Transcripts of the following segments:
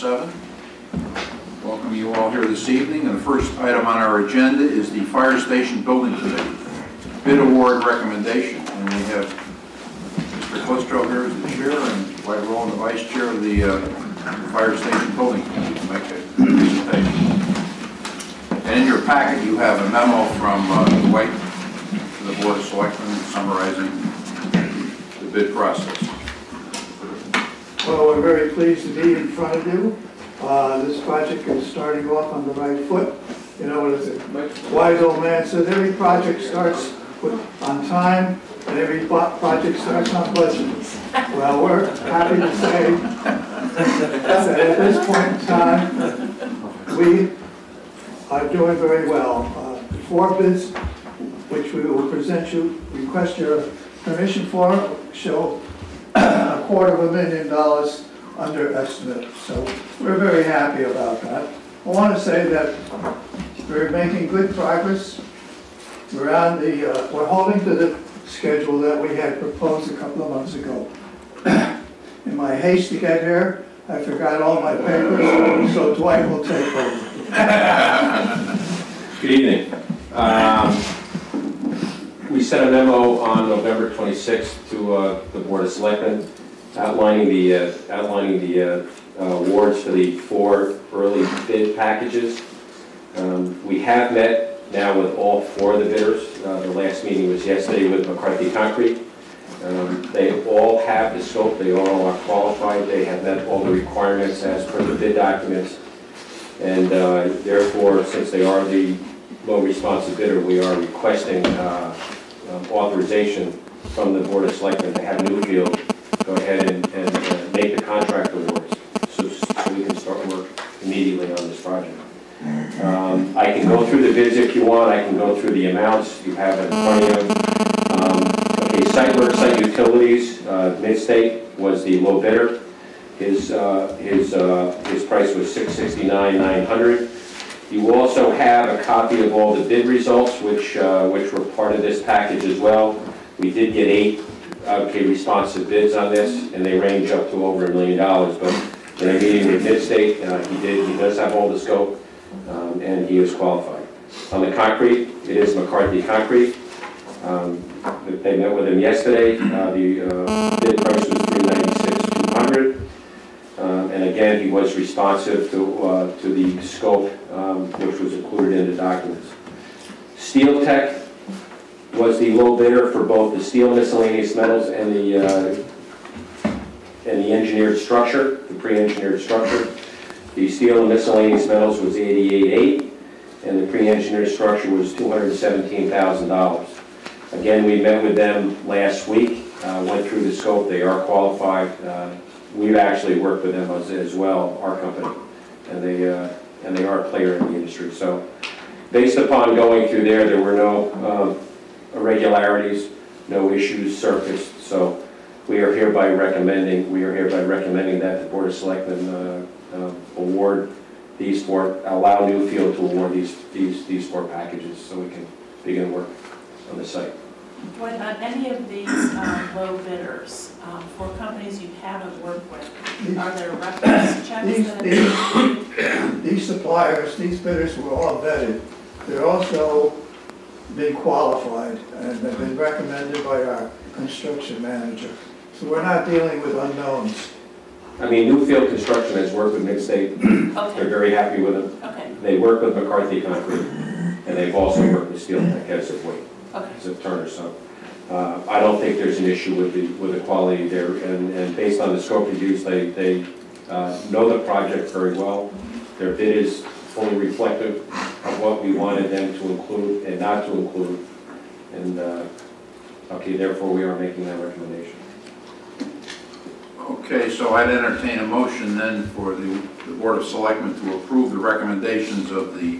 2007. Welcome you all here this evening, and the first item on our agenda is the Fire Station Building Committee bid award recommendation. And we have Mr. Klistro here as the chair, and Dwight Rowland, the vice chair of the uh, Fire Station Building Committee to make a presentation. And in your packet, you have a memo from uh, Dwight to the Board of Selectmen summarizing the bid process. Well, we're very pleased to be in front of you. Uh, This project is starting off on the right foot. You know, what is it? Wise old man says, every project starts with, on time, and every project starts on budget. Well, we're happy to say that at this point in time, we are doing very well. Uh, The Four bids, which we will present you, request your permission for, show a quarter of a million dollars under estimate. So we're very happy about that. I want to say that we're making good progress. We're on the, uh, we're holding to the schedule that we had proposed a couple of months ago. In my haste to get here, I forgot all my papers, so Dwight will take over. Good evening. Um, We sent a memo on November 26th to uh, the Board of Selectmen outlining the, uh, outlining the uh, uh, awards for the four early bid packages. Um, We have met now with all four of the bidders. Uh, The last meeting was yesterday with McCarthy Concrete. Um, They all have the scope, they all are qualified, they have met all the requirements as per the bid documents. And uh, therefore, since they are the low responsive bidder, we are requesting uh, um, authorization from the Board of Selectmen to have Newfield go ahead and and, uh, make the contract awards so so we can start work immediately on this project. Um, I can go through the bids if you want, I can go through the amounts, you have in front of you. Um, Okay, site work, site utilities, uh, Midstate was the low bidder. His, uh, his, uh, his price was six sixty-nine, nine hundred. You also have a copy of all the bid results, which, uh, which were part of this package as well. We did get eight, okay, responsive bids on this, and they range up to over a million dollars, but in a meeting with Midstate, uh, he did, he does have all the scope, um, and he is qualified. On the concrete, it is McCarthy Concrete. Um, They met with him yesterday, uh, the uh, bid price was three ninety-six, two hundred. Um, And again, he was responsive to, uh, to the scope, um, which was included in the documents. Steel Tech was the low bidder for both the steel miscellaneous metals and the, uh, and the engineered structure, the pre-engineered structure. The steel and miscellaneous metals was eighty-eight-eight, and the pre-engineered structure was two hundred and seventeen thousand dollars. Again, we met with them last week, uh, went through the scope, they are qualified. Uh, We've actually worked with them as, as well, our company, and they, uh, and they are a player in the industry. So, based upon going through there, there were no um, irregularities, no issues surfaced. So, we are hereby recommending, we are hereby recommending that the Board of Selectmen uh, uh, award these four, allow Newfield to award these, these, these four packages, so we can begin work on the site. What about any of these um, low bidders um, for companies you haven't worked with? Are there reference checks These, that have been? these, these suppliers, these bidders were all vetted. They're also been qualified and have been recommended by our construction manager. So we're not dealing with unknowns. I mean, Newfield Construction has worked with Midstate, they're Okay, very happy with them. okay, They work with McCarthy Concrete, and they've also worked with Steel Tech as of late, okay. as of Turner, so. uh, I don't think there's an issue with the, with the quality there, and, and based on the scope reviews, they, they uh, know the project very well. Their bid is fully reflective of what we wanted them to include and not to include, and, uh, okay, therefore, we are making that recommendation. Okay, so I'd entertain a motion then for the the Board of Selectmen to approve the recommendations of the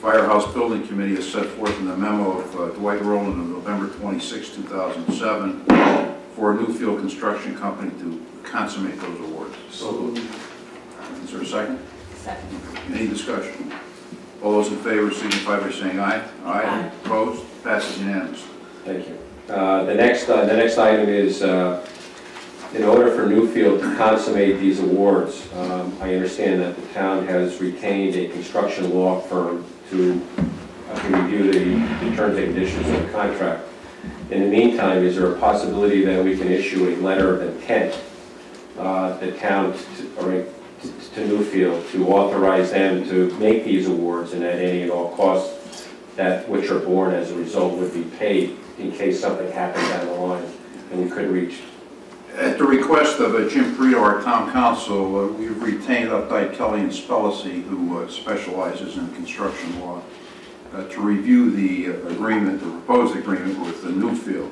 Firehouse Building Committee as set forth in the memo of uh, Dwight Rowland of November 26, 2007, for Newfield Construction Company to consummate those awards. So Is there a second? Second. Any discussion? All those in favor signify by saying aye. Aye. Opposed? Passes unanimously. Thank you. Uh, The next, uh, the next item is, uh, in order for Newfield to consummate these awards, um, I understand that the town has retained a construction law firm to uh, to review the the terms and conditions of the contract. In the meantime, is there a possibility that we can issue a letter of intent, uh, the town, to- or to to Newfield, to authorize them to make these awards and at any and all costs that which are borne as a result would be paid in case something happened down the line and we couldn't reach At the request of uh, Jim Perito, our town counsel, uh, we've retained Updike Kelly and Spellacy, who uh, specializes in construction law, uh, to review the uh, agreement, the proposed agreement with the Newfield.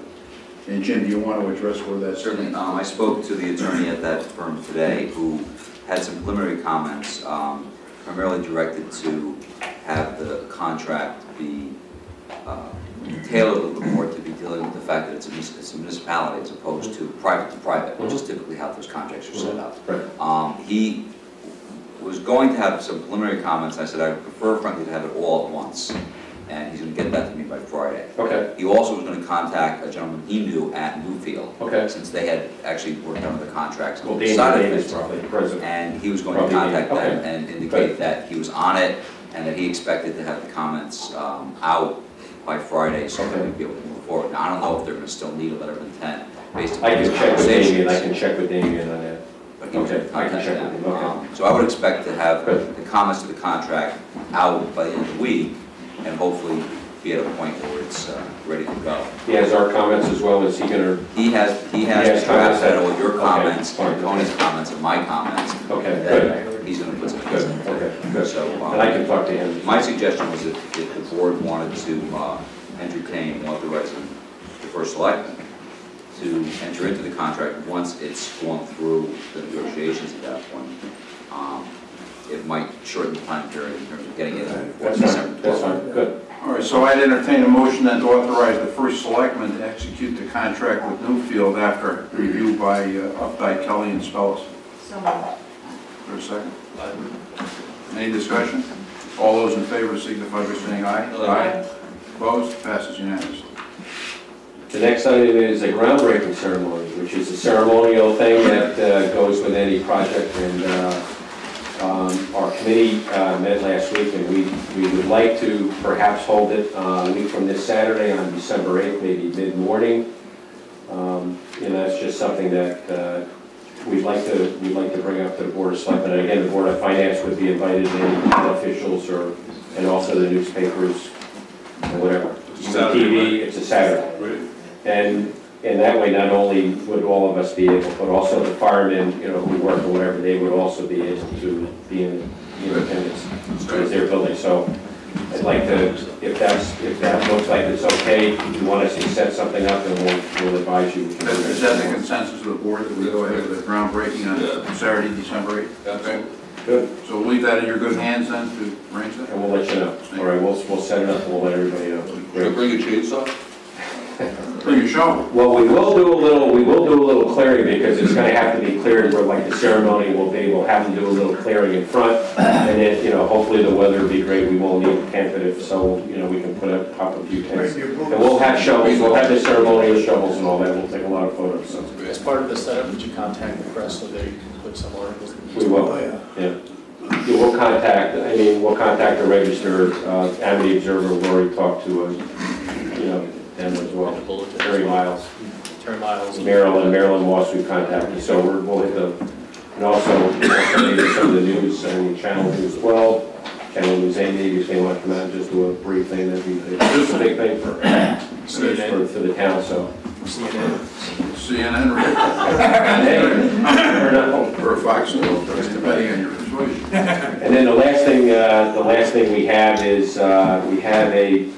And Jim, do you want to address where that's? Certainly, um, I spoke to the attorney at that firm today who had some preliminary comments, um, primarily directed to have the contract be uh, tailored a little bit more to be dealing with the fact that it's a it's a municipality as opposed to private to private, which is typically how those contracts are set up. Right. Um, He was going to have some preliminary comments, I said, I would prefer frankly to have it all at once, and he's gonna get that to me by Friday. Okay, He also was gonna contact a gentleman he knew at Newfield, okay. since they had actually worked on the contracts. Well, and Dave, decided Dave is probably president. And he was going to Probably, contact them okay. and indicate that he was on it, and that he expected to have the comments um, out by Friday, so that Okay. we'd be able to move forward. Now, I don't know if they're gonna still need a letter of intent based upon I can check with Damien, I conversations. can check with Damien on that. but he was Okay, I can contact check them. him, okay. Um, So I would expect to have Good. the comments to the contract out by the end of the week, and hopefully be at a point where it's uh, ready to go. He has our comments as well, is he gonna, He has, he has, He has comments drafted that- all your comments, fine. Tony's comments, and my comments, okay, and good, then he's gonna put some good, things in. okay, good. So, um, And I can talk to him. My suggestion was if, if the board wanted to uh, entertain authorizing the first selectman to enter into the contract once it's gone through the negotiations at that point, um, it might shorten the time period in terms of getting it before That's December fine, that's 12th. fine, good. All right, so I'd entertain a motion then to authorize the first selectman to execute the contract with Newfield after review by uh, Updike Kelly and Spellacy. So moved. For a second? Any discussion? All those in favor signify by saying aye. Aye. Opposed? Passes unanimously. The next item is a groundbreaking ceremony, which is a ceremonial thing that uh, goes with any project. And uh, um, our committee uh, met last week, and we we would like to perhaps hold it uh, a week from this Saturday on December 8th, maybe mid-morning. Um, You know, that's just something that uh, we'd like to, we'd like to bring up to the Board of Selectmen. And again, the Board of Finance would be invited, and officials, or, and also the newspapers, and whatever. TV, it's a Saturday. And, and that way, not only would all of us be able, but also the firemen, you know, who work or whatever, they would also be able to be in in attendance as their building. So I'd like to, if that's, if that looks like it's okay, if you want us to set something up, then we'll, we'll advise you. Is that the consensus of the board that we go ahead with the groundbreaking on Saturday, December 8th? Okay. Good, So we'll leave that in your good hands then to arrange that? and we'll let you know. All right, we'll, we'll set it up, and we'll let everybody know. Great. bring a chainsaw? Bring your shovel. Well, we will do a little, we will do a little clearing because it's gonna have to be cleared where like the ceremony will be. We'll have them do a little clearing in front. And then, you know, hopefully the weather will be great. We won't need a tent, but if so, you know, we can put up, pop a few tents. And we'll have shovels, we'll have the ceremonial shovels and all that. We'll take a lot of photos, so. As part of the setup, would you contact the press so they can put some articles? We Oh, will, yeah. yeah. Yeah, We'll contact, I mean, we'll contact the Register, uh, Amity Observer, Lori talked to, uh, you know, them as well. The bulletin. Terry Miles. Terry Miles. Marilyn, Marilyn Moss we contacted, so we're, we'll hit the, and also, also maybe some of the news, and Channel News 12, Channel News 8, maybe if they want to come out and just do a brief thing, that'd be, it's a big thing for, for, for the town, so. CNN. CNN Hey, never know. or or Fox News, depending on your persuasion. And then the last thing, uh, the last thing we have is, uh, we have a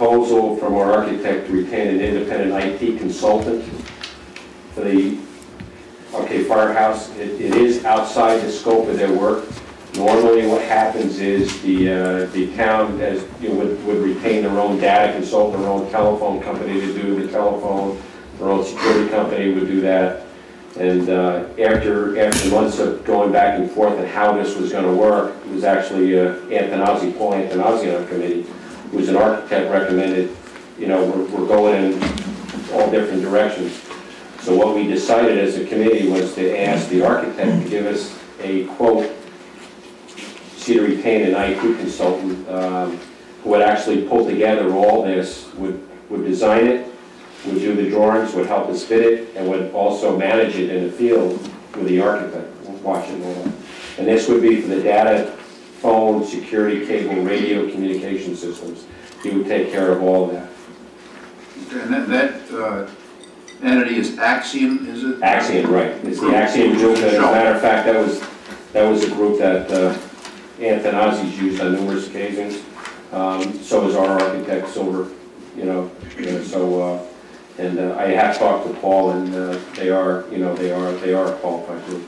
proposal from our architect to retain an independent IT consultant for the, okay, firehouse. It it is outside the scope of their work. Normally, what happens is the, uh, the town as, you know, would would retain their own data consultant, their own telephone company to do the telephone, their own security company would do that. And uh, after, after months of going back and forth on how this was going to work, it was actually uh, Antonazzi, Paul Antonazzi on the committee, who was an architect, recommended, you know, we're we're going in all different directions. So what we decided as a committee was to ask the architect to give us a quote, Cedar Payne, an IT consultant, um, who would actually pull together all this, would, would design it, would do the drawings, would help us fit it, and would also manage it in the field with the architect, watching. And this would be for the data, phone, security cable, radio communication systems. He would take care of all that. And that, that uh, entity is Axiom, is it? Axiom, right, it's the Axiom group, and as a matter of fact, that was, that was a group that uh, Antonazzi's used on numerous occasions. Um, So is our architect, Silver, you know, you know, so, uh, and uh, I have talked to Paul, and uh, they are, you know, they are, they are a qualified group.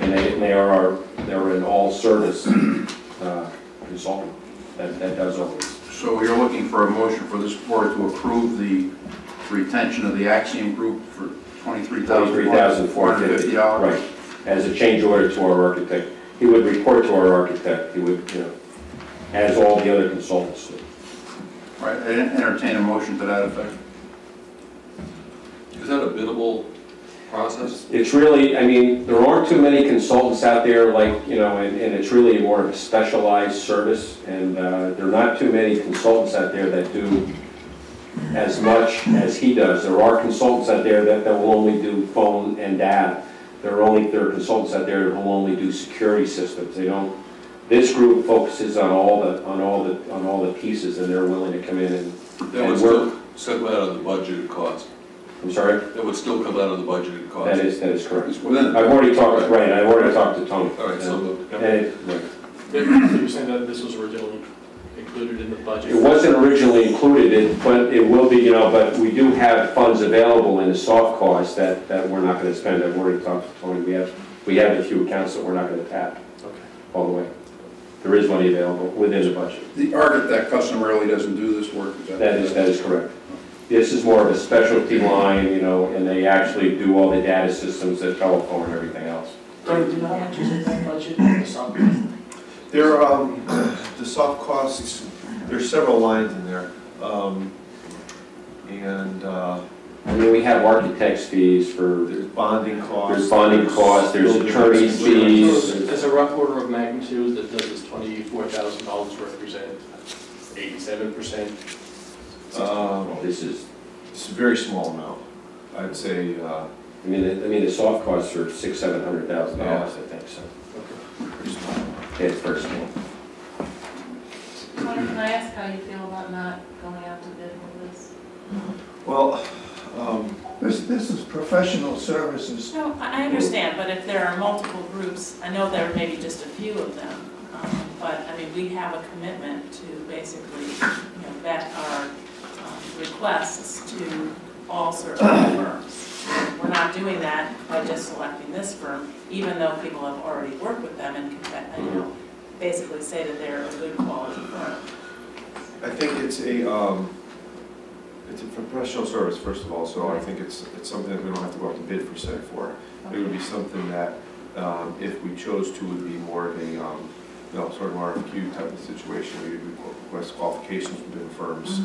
And they, and they are, our- they're an all-service uh, consultant that, that does all this. So you're looking for a motion for this board to approve the retention of the Axiom Group for twenty-three thousand four hundred and fifty dollars? Right, as a change order to our architect. He would report to our architect, he would, you know, as all the other consultants do. Right, I entertain a motion to that effect. Is that a biddable process? It's really, I mean, there aren't too many consultants out there like, you know, and, and it's really more of a specialized service, and uh, there are not too many consultants out there that do as much as he does. There are consultants out there that, that will only do phone and data. There are only, there are consultants out there that will only do security systems. They don't, this group focuses on all the, on all the, on all the pieces, and they're willing to come in and, That and work. still out of the budgeted cost. I'm sorry? That would still come out of the budgeted cost. That is, that is correct. It's within, I've already talked, right, I've already talked to Tony. All right, so moved. And it- right. You're saying that this was originally included in the budget? It wasn't originally included, it- but it will be, you know, but we do have funds available in the soft cost that, that we're not gonna spend. I've already talked to Tony, we have, we have a few accounts that we're not gonna tap Okay. all the way. There is money available within the budget. the architect customarily doesn't do this work, is that? That is, that is correct. This is more of a specialty line, you know, and they actually do all the data systems, the telephone and everything else. Tony, do you know how much is in that budget, the soft cost? There are, um, the soft costs, there's several lines in there. Um, And, uh, I mean, we have architect's fees for, there's bonding costs. there's bonding costs, there's attorney fees. As a rough order of magnitude, that does this twenty-four thousand dollars represent eighty-seven percent? Um, This is, It's a very small amount. I'd say, uh, I mean, the- I mean, the soft costs are six, seven hundred thousand dollars, I think, so. pretty small. Yeah, it's very small. Tony, can I ask how you feel about not going out to bid for this? Well, um, This, this is professional services. No, I I understand, but if there are multiple groups, I know there may be just a few of them, um, but, I mean, we have a commitment to basically, you know, vet our requests to all certified firms. We're not doing that by just selecting this firm, even though people have already worked with them and can, you know, basically say that they're a good quality firm. I think it's a, um, it's a professional service, first of all, so I think it's, it's something that we don't have to go out to bid per se for. It would be something that, um, if we chose to, would be more of a, um, you know, sort of RFQ type of situation. We would request qualifications from different firms.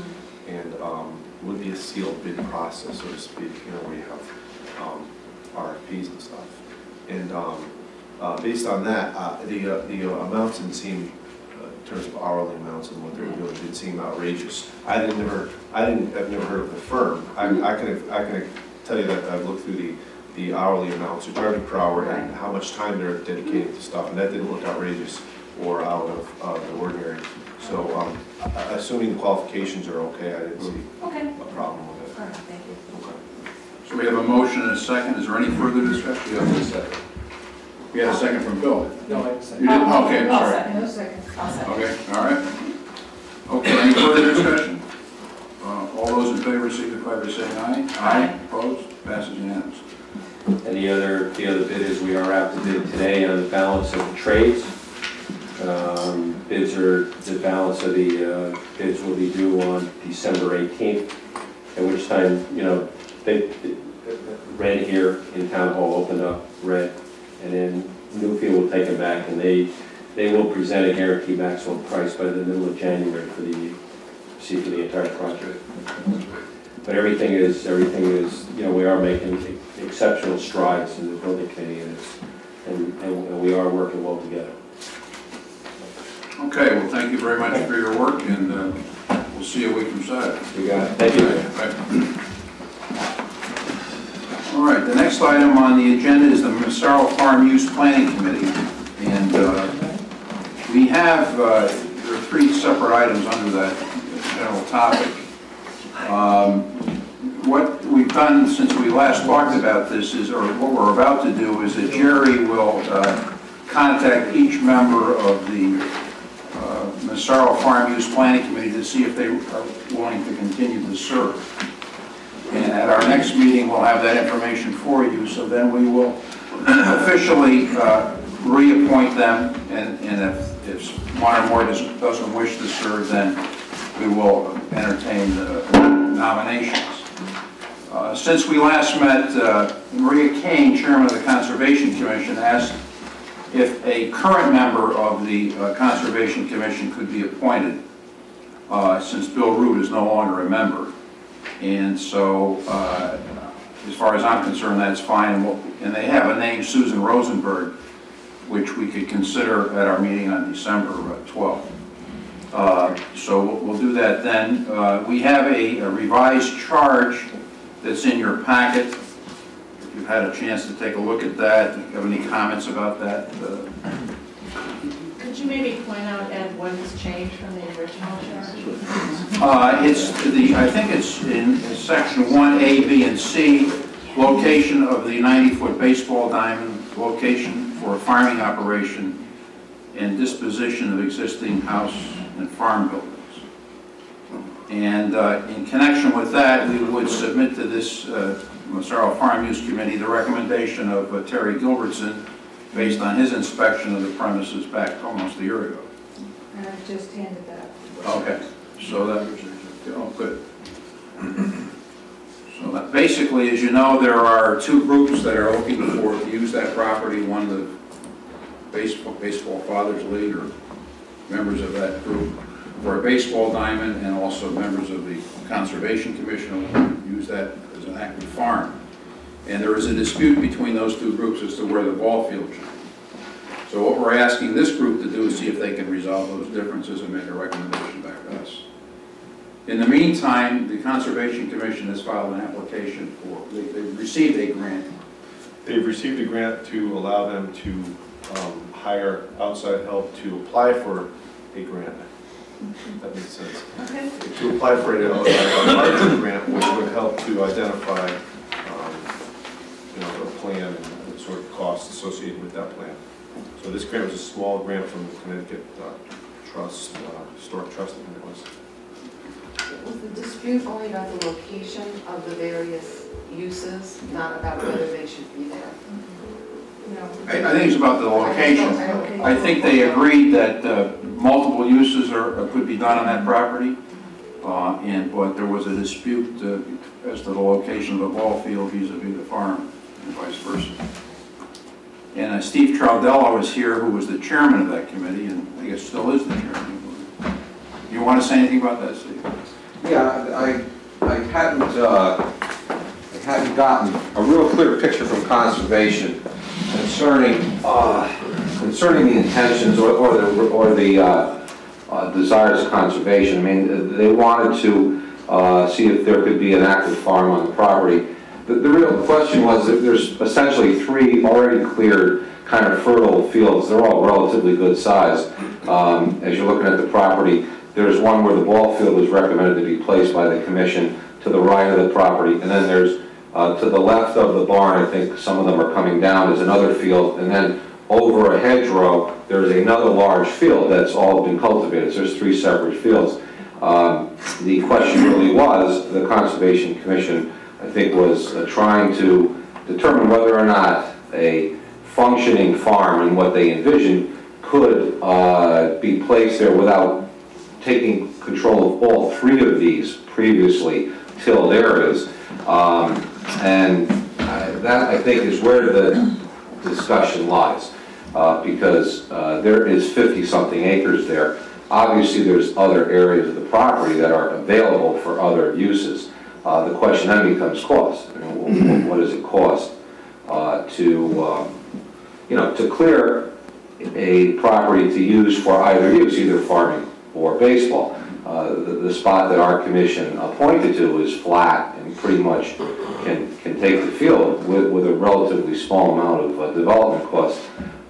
And um, would be a sealed bid process, so to speak, you know, where you have um, RFPs and stuff. And um, uh, based on that, uh, the, uh, the amounts didn't seem, uh, in terms of hourly amounts and what they were doing, didn't seem outrageous. I didn't never, I didn't, I've never heard of the firm. I I can, I can tell you that I've looked through the, the hourly amounts, which are per hour, and how much time they're dedicating to stuff, and that didn't look outrageous or out of uh, the ordinary. So um, assuming the qualifications are okay, I didn't see Okay, a problem with it. all right, thank you. So we have a motion and a second, is there any further discussion? You have a second. We had a second from Bill. No, I You did, okay, I'm I'll sorry. second. No second. I'll second. Okay, all right. Okay, any further discussion? Uh, All those in favor signify by saying aye. Aye. Opposed? Passes unanimously. And the other, the other bid is we are out to bid today on the balance of trades. Um, Bids are, the balance of the uh, bids will be due on December 18th, at which time, you know, they, Red here in Town Hall opened up Red, and then Newfield will take it back, and they, they will present a guaranteed maximum price by the middle of January for the, see for the entire project. But everything is, everything is, you know, we are making exceptional strides in the building committee, and and, and we are working well together. Okay, well, thank you very much for your work, and uh, we'll see you a week from Saturday. We got it. Thank you. All right, the next item on the agenda is the Massaro Farm Use Planning Committee. And uh, we have, uh, there are three separate items under that general topic. Um, What we've done since we last talked about this is, or what we're about to do, is that Jerry will uh, contact each member of the uh, Massaro Farm Use Planning Committee to see if they are willing to continue to serve. And at our next meeting, we'll have that information for you, so then we will officially uh, reappoint them, and and if if one or more doesn't doesn't wish to serve, then we will entertain the nominations. Uh, Since we last met, uh, Maria Kane, Chairman of the Conservation Commission, asked if a current member of the uh, Conservation Commission could be appointed, uh, since Bill Root is no longer a member. And so, uh, as far as I'm concerned, that's fine. And we'll- And they have a name, Susan Rosenberg, which we could consider at our meeting on December uh, 12th. Uh, So we'll- do that then. Uh, We have a a revised charge that's in your packet. You've had a chance to take a look at that, do you have any comments about that? Uh, Could you maybe point out, Ed, what has changed from the original charge? Uh, It's the, I think it's in section 1A, B, and C, location of the 90-foot baseball diamond, location for a farming operation, and disposition of existing house and farm buildings. And uh, in connection with that, we would submit to this uh, Massaro Farm Use Committee the recommendation of uh, Terry Gilbertson, based on his inspection of the premises back almost a year ago. And I've just handed that. Okay, so that, oh, good. So that, basically, as you know, there are two groups that are looking for, to use that property, one the baseball, baseball fathers league, or members of that group, for a baseball diamond, and also members of the Conservation Commission who use that as an active farm. And there is a dispute between those two groups as to where the ball field should be. So what we're asking this group to do is see if they can resolve those differences and make a recommendation back to us. In the meantime, the Conservation Commission has filed an application for, they, they've received a grant. They've received a grant to allow them to um, hire outside help to apply for a grant. That makes sense. Okay. To apply for a a larger grant, which would help to identify, um, you know, a plan and the sort of costs associated with that plan. So this grant was a small grant from the Connecticut uh, Trust, uh, Historic Trust, I think it was. Was the dispute only about the location of the various uses, not about whether they should be there? No. I, I think it's about the location. Okay. I think they agreed that uh, multiple uses are, could be done on that property, uh, and, but there was a dispute uh, as to the location of the ball field vis-à-vis the farm, and vice versa. And uh, Steve Traudello was here, who was the chairman of that committee, and I guess still is the chairman. You want to say anything about that, Steve? Yeah, I, I hadn't, uh, I hadn't gotten a real clear picture from conservation concerning, uh, concerning the intentions or, or the, or the, uh, uh, desires of conservation. I mean, they wanted to, uh, see if there could be an active farm on the property. The, the real question was that there's essentially three already cleared kind of fertile fields. They're all relatively good size. Um, as you're looking at the property, there's one where the ball field was recommended to be placed by the commission to the right of the property, and then there's, uh, to the left of the barn, I think some of them are coming down, is another field, and then over a hedgerow, there's another large field that's all been cultivated, so there's three separate fields. Um, The question really was, the Conservation Commission, I think, was uh, trying to determine whether or not a functioning farm and what they envisioned could uh, be placed there without taking control of all three of these previously tilled areas. Um, And uh, that, I think, is where the discussion lies, uh, because uh, there is 50-something acres there. Obviously, there's other areas of the property that are available for other uses, Uh, The question then becomes cost. Mean, wh- What does it cost uh, to, um, you know, to clear a property to use for either use, either farming or baseball? Uh, The the spot that our commission appointed to is flat and pretty much can, can take the field with, with a relatively small amount of uh, development cost.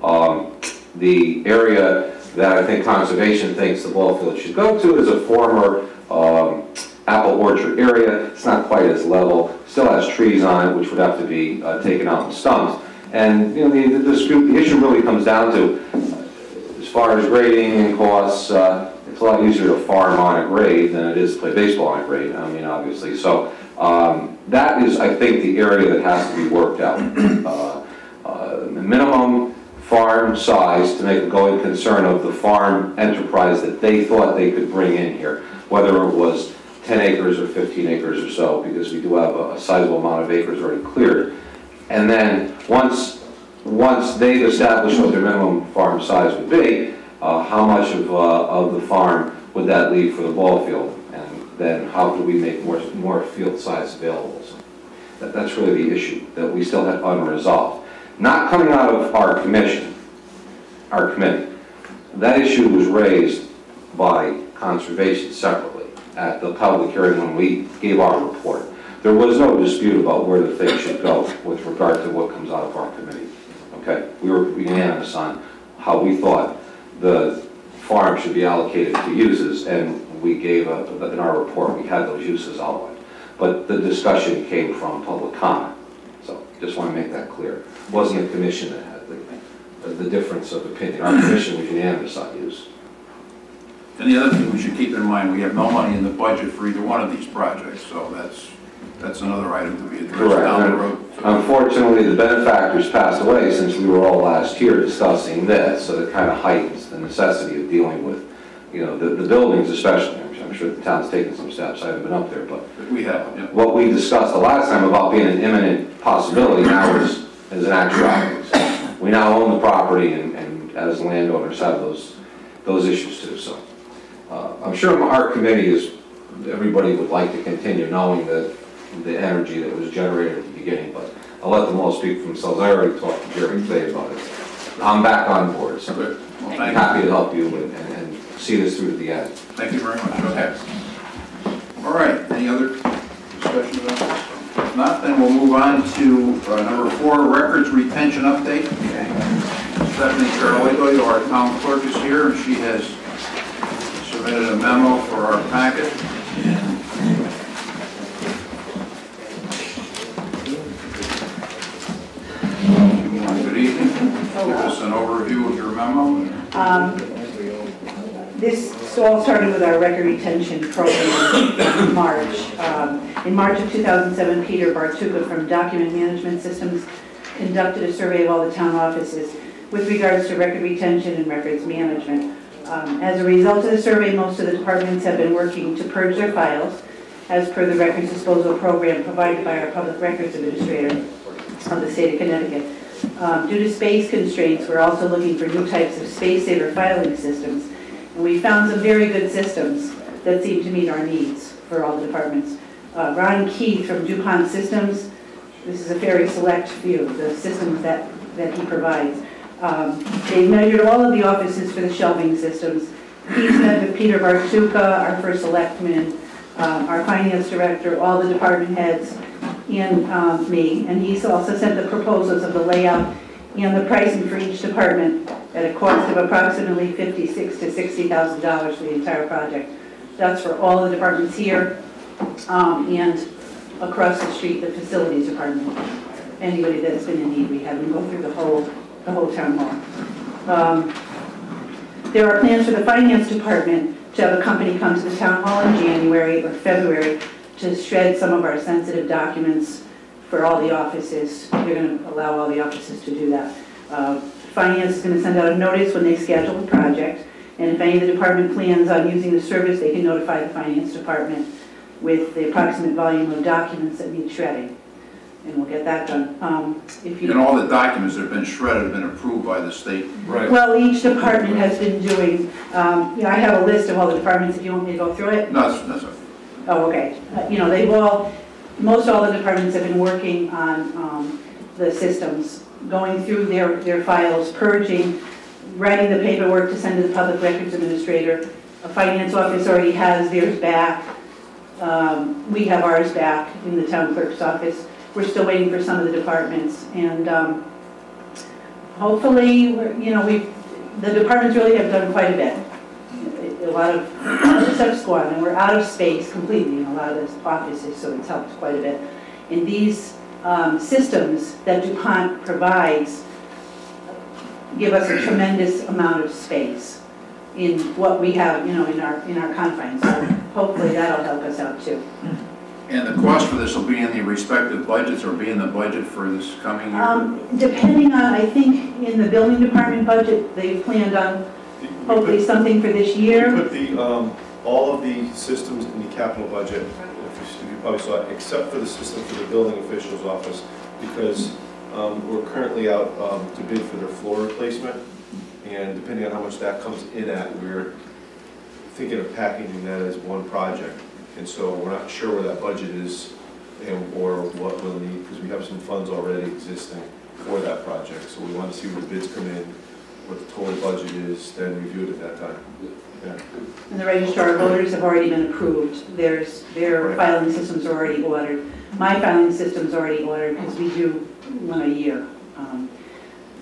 Um, The area that I think conservation thinks the ball field should go to is a former um, apple orchard area. It's not quite as level, still has trees on it, which would have to be uh, taken out in stumps. And, you know, the, the the issue really comes down to, as far as grading and costs, uh, it's a lot easier to farm on a grade than it is to play baseball on a grade, I mean, obviously. So, um, that is, I think, the area that has to be worked out. Uh, uh, Minimum farm size to make a going concern of the farm enterprise that they thought they could bring in here, whether it was 10 acres or 15 acres or so, because we do have a sizable amount of acres already cleared. And then, once, once they've established what their minimum farm size would be, uh, how much of, uh, of the farm would that leave for the ball field? And then how could we make more, more field size available? So That, that's really the issue that we still have unresolved. Not coming out of our commission, our committee. That issue was raised by conservation separately at the public hearing when we gave our report. There was no dispute about where the thing should go with regard to what comes out of our committee. Okay? We were unanimous on how we thought the farm should be allocated to uses, and we gave, a- in our report, we had those uses outlined. But the discussion came from public comment. So just want to make that clear. It Wasn't the commission that had the, the difference of opinion. Our commission was unanimous on use. And the other thing we should keep in mind, we have no money in the budget for either one of these projects, so that's, that's another item to be addressed down the road. Unfortunately, the benefactors passed away since we were all last year discussing this, so it kind of heightens the necessity of dealing with, you know, the, the buildings especially. I'm I'm sure the town's taken some steps, I haven't been up there, but We have, yeah. what we discussed the last time about being an imminent possibility now is, is an actuality. So We now own the property and, and as landowners have those, those issues too, so. uh, I'm sure our committee is, everybody would like to continue knowing that the energy that was generated beginning, but I'll let them all speak for themselves. I already talked to Jerry today about it. I'm back on board, so Good. Well, I'm thank you. happy to help you and, and and see this through to the end. Thank you very much, okay. All right, any other discussion about this? If not, then we'll move on to uh, number four, records retention update. Okay. Stephanie Carolito, our town clerk, is here, and she has submitted a memo for our packet. And Good evening. Give us an overview of your memo. Um, This all started with our record retention program in March. Um, In March of 2007, Peter Bartuka from Document Management Systems conducted a survey of all the town offices with regards to record retention and records management. Um, As a result of the survey, most of the departments have been working to purge their files as per the records disposal program provided by our public records administrator of the state of Connecticut. Um, Due to space constraints, we're also looking for new types of space saver filing systems. And we found some very good systems that seem to meet our needs for all the departments. Uh, Ron Keith from DuPont Systems, this is a very select few, of the systems that, that he provides. Um, They measured all of the offices for the shelving systems. He's met with Peter Bartuka, our first selectman, um, our finance director, all the department heads, and um, me. And he's also sent the proposals of the layout and the pricing for each department at a cost of approximately fifty-six to sixty thousand dollars for the entire project. That's for all the departments here um, and across the street, the facilities department. Anybody that's been in need, we have them go through the whole, the whole town hall. Um, There are plans for the finance department to have a company come to the town hall in January or February to shred some of our sensitive documents for all the offices. They're going to allow all the offices to do that. Uh, Finance is going to send out a notice when they schedule the project, and if any of the department plans on using the service, they can notify the finance department with the approximate volume of documents that need shredding, and we'll get that done. Um, If you. And all the documents that have been shredded have been approved by the state. Right. Well, each department has been doing, um, you know, I have a list of all the departments, if you want me to go through it. No, that's, that's, Oh, okay. Uh, You know, they've all, most all the departments have been working on um, the systems, going through their, their files, purging, writing the paperwork to send to the public records administrator. A finance office already has theirs back. Um, We have ours back in the town clerk's office. We're still waiting for some of the departments. And um, hopefully, you know, we, the departments really have done quite a bit. A lot of, lot of and we're out of space completely in a lot of those offices, so it's helped quite a bit. And these um, systems that DuPont provides give us a tremendous amount of space in what we have, you know, in our, in our confines. So hopefully that'll help us out too. And the cost for this will be in the respective budgets or be in the budget for this coming year? Um, Depending on, I think, in the building department budget, they've planned on hopefully something for this year. We put the, um, all of the systems in the capital budget, if you if you probably saw it, except for the system for the building official's office, because um, we're currently out um, to bid for their floor replacement, and depending on how much that comes in at, we're thinking of packaging that as one project. And so we're not sure where that budget is and, or what we'll need, because we have some funds already existing for that project. So we want to see where the bids come in, what the total budget is, then review it at that time. Yeah. And the registrar of voters have already been approved. There's, their Right. filing systems are already ordered. My filing system's already ordered because we do one a year. um,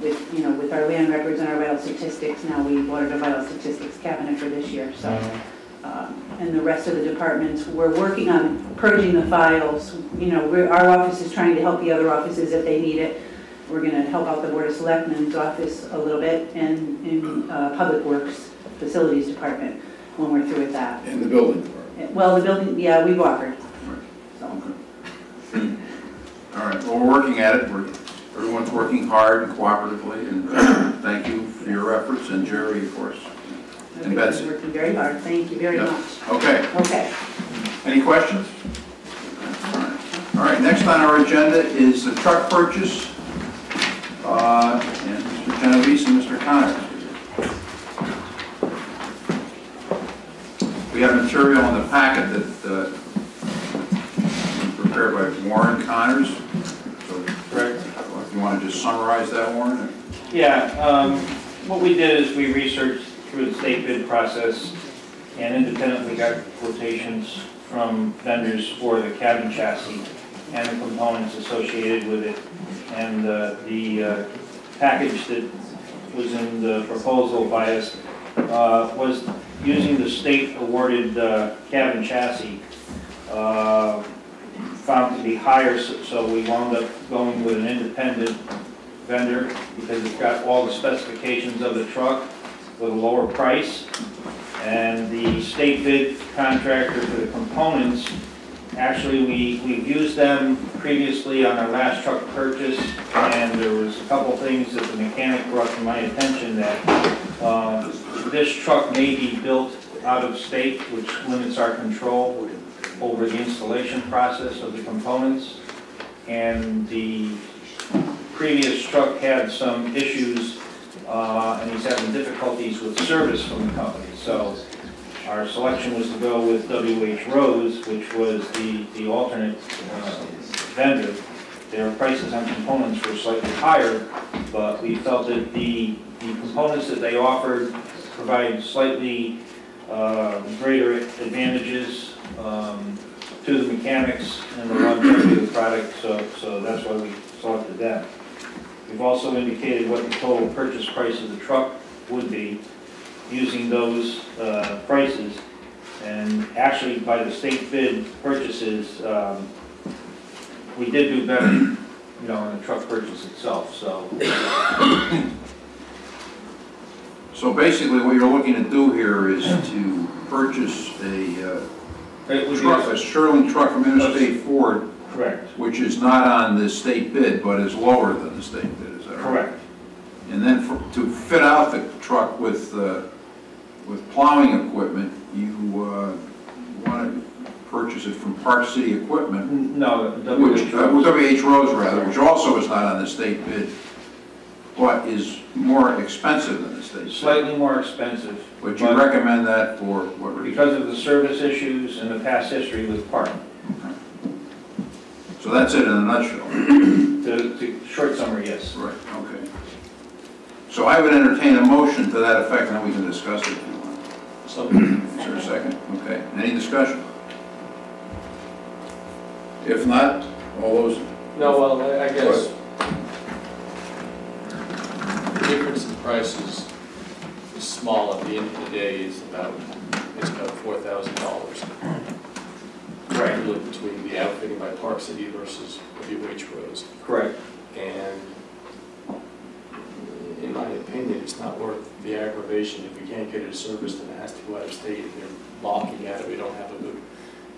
With, you know, with our land records and our vital statistics, now we've ordered a vital statistics cabinet for this year, so. um, And the rest of the departments, we're working on purging the files. You know, we're, our office is trying to help the other offices if they need it. We're gonna help out the Board of Selectmen's office a little bit and in uh, Public Works Facilities Department when we're through with that. In the building department? Well, the building, yeah, we've offered. So, All right, well, we're working at it, we're, everyone's working hard and cooperatively, and uh, thank you for your efforts, and Jerry, of course. And Betsy. working very hard, thank you very Yeah. much. Okay, Okay. any questions? All right. All right, next on our agenda is the truck purchase, and Mr. Genovese and Mr. Connors. We have material in the packet that uh, prepared by Warren Connors. So, Correct. If you want to just summarize that, Warren? Yeah, um, what we did is we researched through the state bid process and independently got quotations from vendors for the cabin chassis and the components associated with it. And uh, the uh, package that was in the proposal by us uh, was using the state-awarded uh, cabin chassis, uh, found to be higher, so so we wound up going with an independent vendor because it's got all the specifications of the truck with a lower price. And the state bid contractor for the components, actually, we, we've used them previously on our last truck purchase, and there was a couple things that the mechanic brought to my attention that, um, this truck may be built out of state, which limits our control over the installation process of the components. And the previous truck had some issues, uh, and he's having difficulties with service from the company. So our selection was to go with WH Rose, which was the, the alternate uh, vendor. Their prices on components were slightly higher, but we felt that the, the components that they offered provide slightly uh, greater advantages um, to the mechanics and the longevity of the product, so, so that's why we selected them. We've also indicated what the total purchase price of the truck would be using those uh, prices. And actually, by the state bid purchases, um, we did do better, you know, on the truck purchase itself, so. So basically, what you're looking to do here is to purchase a uh, It would be- truck, a Sterling truck from Interstate Ford, Correct, which is not on the state bid, but is lower than the state bid, is that right? correct. And then for, to fit out the truck with, uh, with plowing equipment, you, uh, want to purchase it from Park City Equipment, No, which, WH uh, Rose. WH Rose rather, which also is not on the state bid, but is more expensive than the States? Slightly more expensive. Would you but recommend that for what reason? Because of the service issues and the past history with Park. So that's it in a nutshell. The, the short summary, yes. Right, okay. So I would entertain a motion to that effect, and then we can discuss it if you want. So, Is there a second? Okay, any discussion? If not, all those, no, well, I I guess the difference in prices is small at the end of the day, is about, it's about four thousand dollars. Right. Between the outfitting by Park City versus WH Rose. Correct. And in my opinion, it's not worth the aggravation. If we can't get it serviced and it has to go out of state and they're balking at it, we don't have a good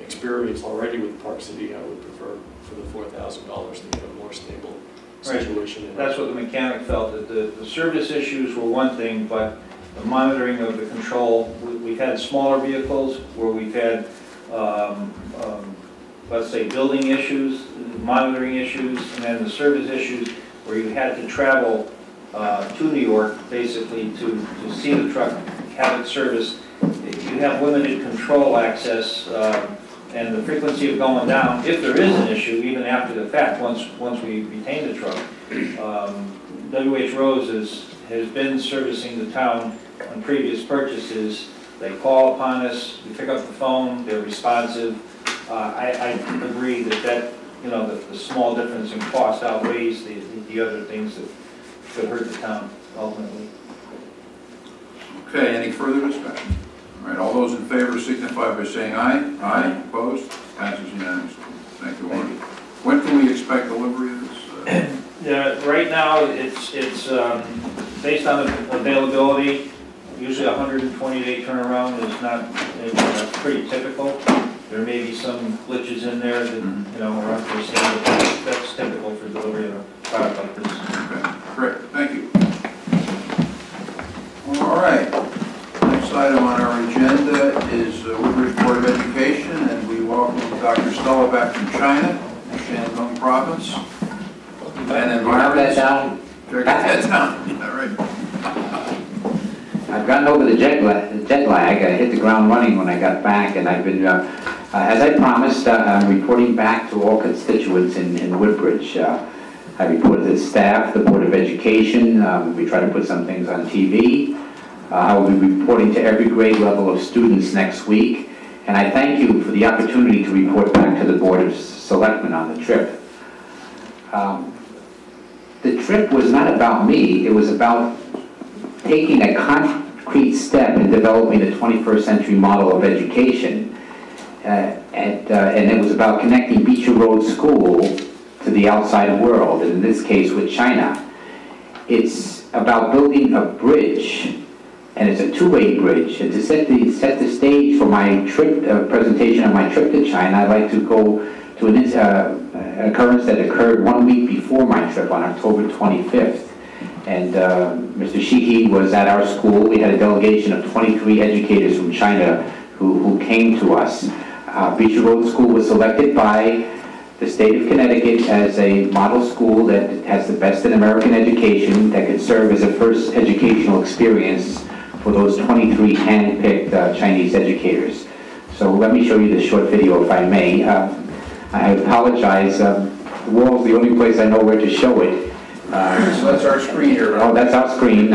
experience already with Park City, I would prefer for the four thousand dollars to get a more stable situation. in That's what the mechanic felt, that the, the service issues were one thing, but the monitoring of the control, we- we've had smaller vehicles where we've had, um, um, let's say, building issues, monitoring issues, and then the service issues where you had to travel uh, to New York, basically, to, to see the truck, have it serviced. You have limited control access, um, and the frequency of going down, if there is an issue, even after the fact, once, once we retain the truck. Um, WH Rose has, has been servicing the town on previous purchases. They call upon us, we pick up the phone, they're responsive. Uh, I, I agree that that, you know, the, the small difference in cost outweighs the, the other things that could hurt the town ultimately. okay, any further discussion? All right, all those in favor signify by saying aye. Aye. Opposed? Passes unanimously. Thank you, Warren. When can we expect delivery of this? uh, Yeah, right now, it's, it's, um, based on the availability, usually a hundred and twenty day turnaround is not, it's pretty typical. There may be some glitches in there that, you know, are unforeseen, but that's typical for delivery of a product like this. Great, thank you. All right, next item on our agenda is uh, Woodbridge Board of Education, and we welcome Dr. Stella back from China, Shandong Province. And environment. down. Got that down, all right. I've gotten over the jet lag, jet lag. I hit the ground running when I got back, and I've been, uh, uh, as I promised, uh, I'm reporting back to all constituents in, in Woodbridge. I reported to staff, the Board of Education. Um, we try to put some things on TV. Uh, I will be reporting to every grade level of students next week, and I thank you for the opportunity to report back to the Board of Selectmen on the trip. Um, the trip was not about me, it was about taking a concrete step in developing the 21st century model of education. Uh, and, uh, and it was about connecting Beecher Road School to the outside world, and in this case with China. It's about building a bridge, and it's a two-way bridge. And to set the, set the stage for my trip, uh, presentation of my trip to China, I'd like to go to an, uh, occurrence that occurred one week before my trip on October 25th. And uh, Mr. Sheehy was at our school. We had a delegation of 23 educators from China who, who came to us. Uh, Beecher Road School was selected by the state of Connecticut as a model school that has the best in American education, that could serve as a first educational experience for those 23 hand-picked uh, Chinese educators. So let me show you this short video if I may. Uh, I apologize, um, the wall's the only place I know where to show it. Uh, So that's our screen here. Oh, that's our screen.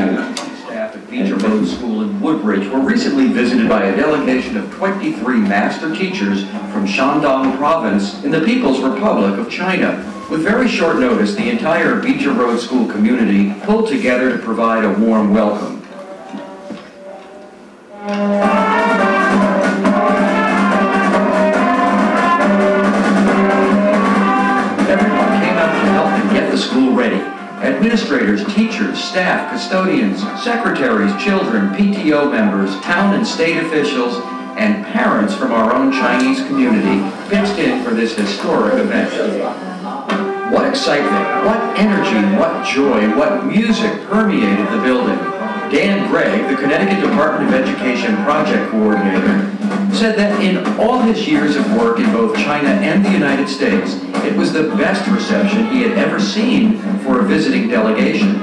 Staff Road School in Woodbridge were recently visited by a delegation of 23 master teachers from Shandong Province in the People's Republic of China. With very short notice, the entire Beecher Road School community pulled together to provide a warm welcome. Administrators, teachers, staff, custodians, secretaries, children, PTO members, town and state officials, and parents from our own Chinese community pitched in for this historic event. What excitement, what energy, what joy, what music permeated the building. Dan Gregg, the Connecticut Department of Education project coordinator, said that in all his years of work in both China and the United States, it was the best reception he had ever seen for a visiting delegation.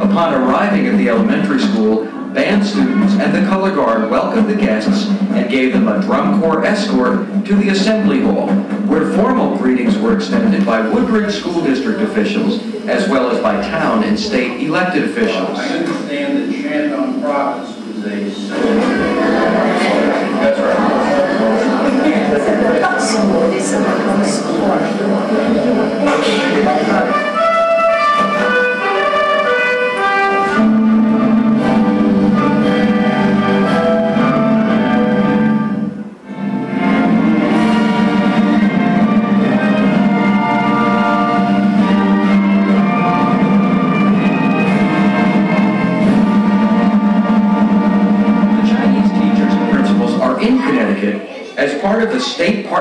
Upon arriving at the elementary school, band students, and the color guard welcomed the guests and gave them a drum corps escort to the assembly hall, where formal greetings were extended by Woodbridge School District officials, as well as by town and state elected officials. I understand that Shandong Province is a... That's The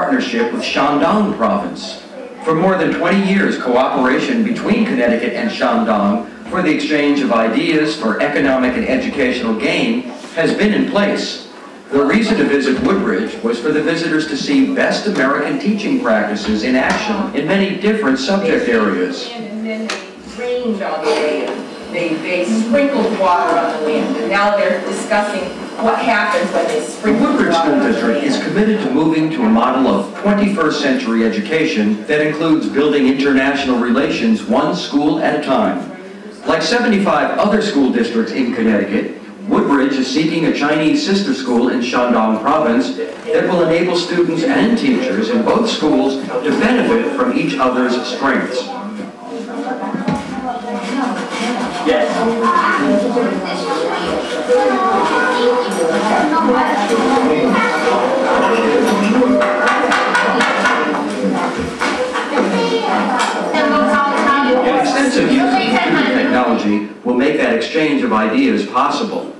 partnership with Shandong Province. For more than 20 years, cooperation between Connecticut and Shandong for the exchange of ideas for economic and educational gain has been in place. The reason to visit Woodbridge was for the visitors to see best American teaching practices in action in many different subject areas. And then they rained on the land. They, they sprinkled water on the land, and now they're discussing what happens when they The Woodbridge School District is committed to moving to a model of 21st century education that includes building international relations one school at a time. Like 75 other school districts in Connecticut, Woodbridge is seeking a Chinese sister school in Shandong Province that will enable students and teachers in both schools to benefit from each other's strengths. An extensive use of technology will make that exchange of ideas possible.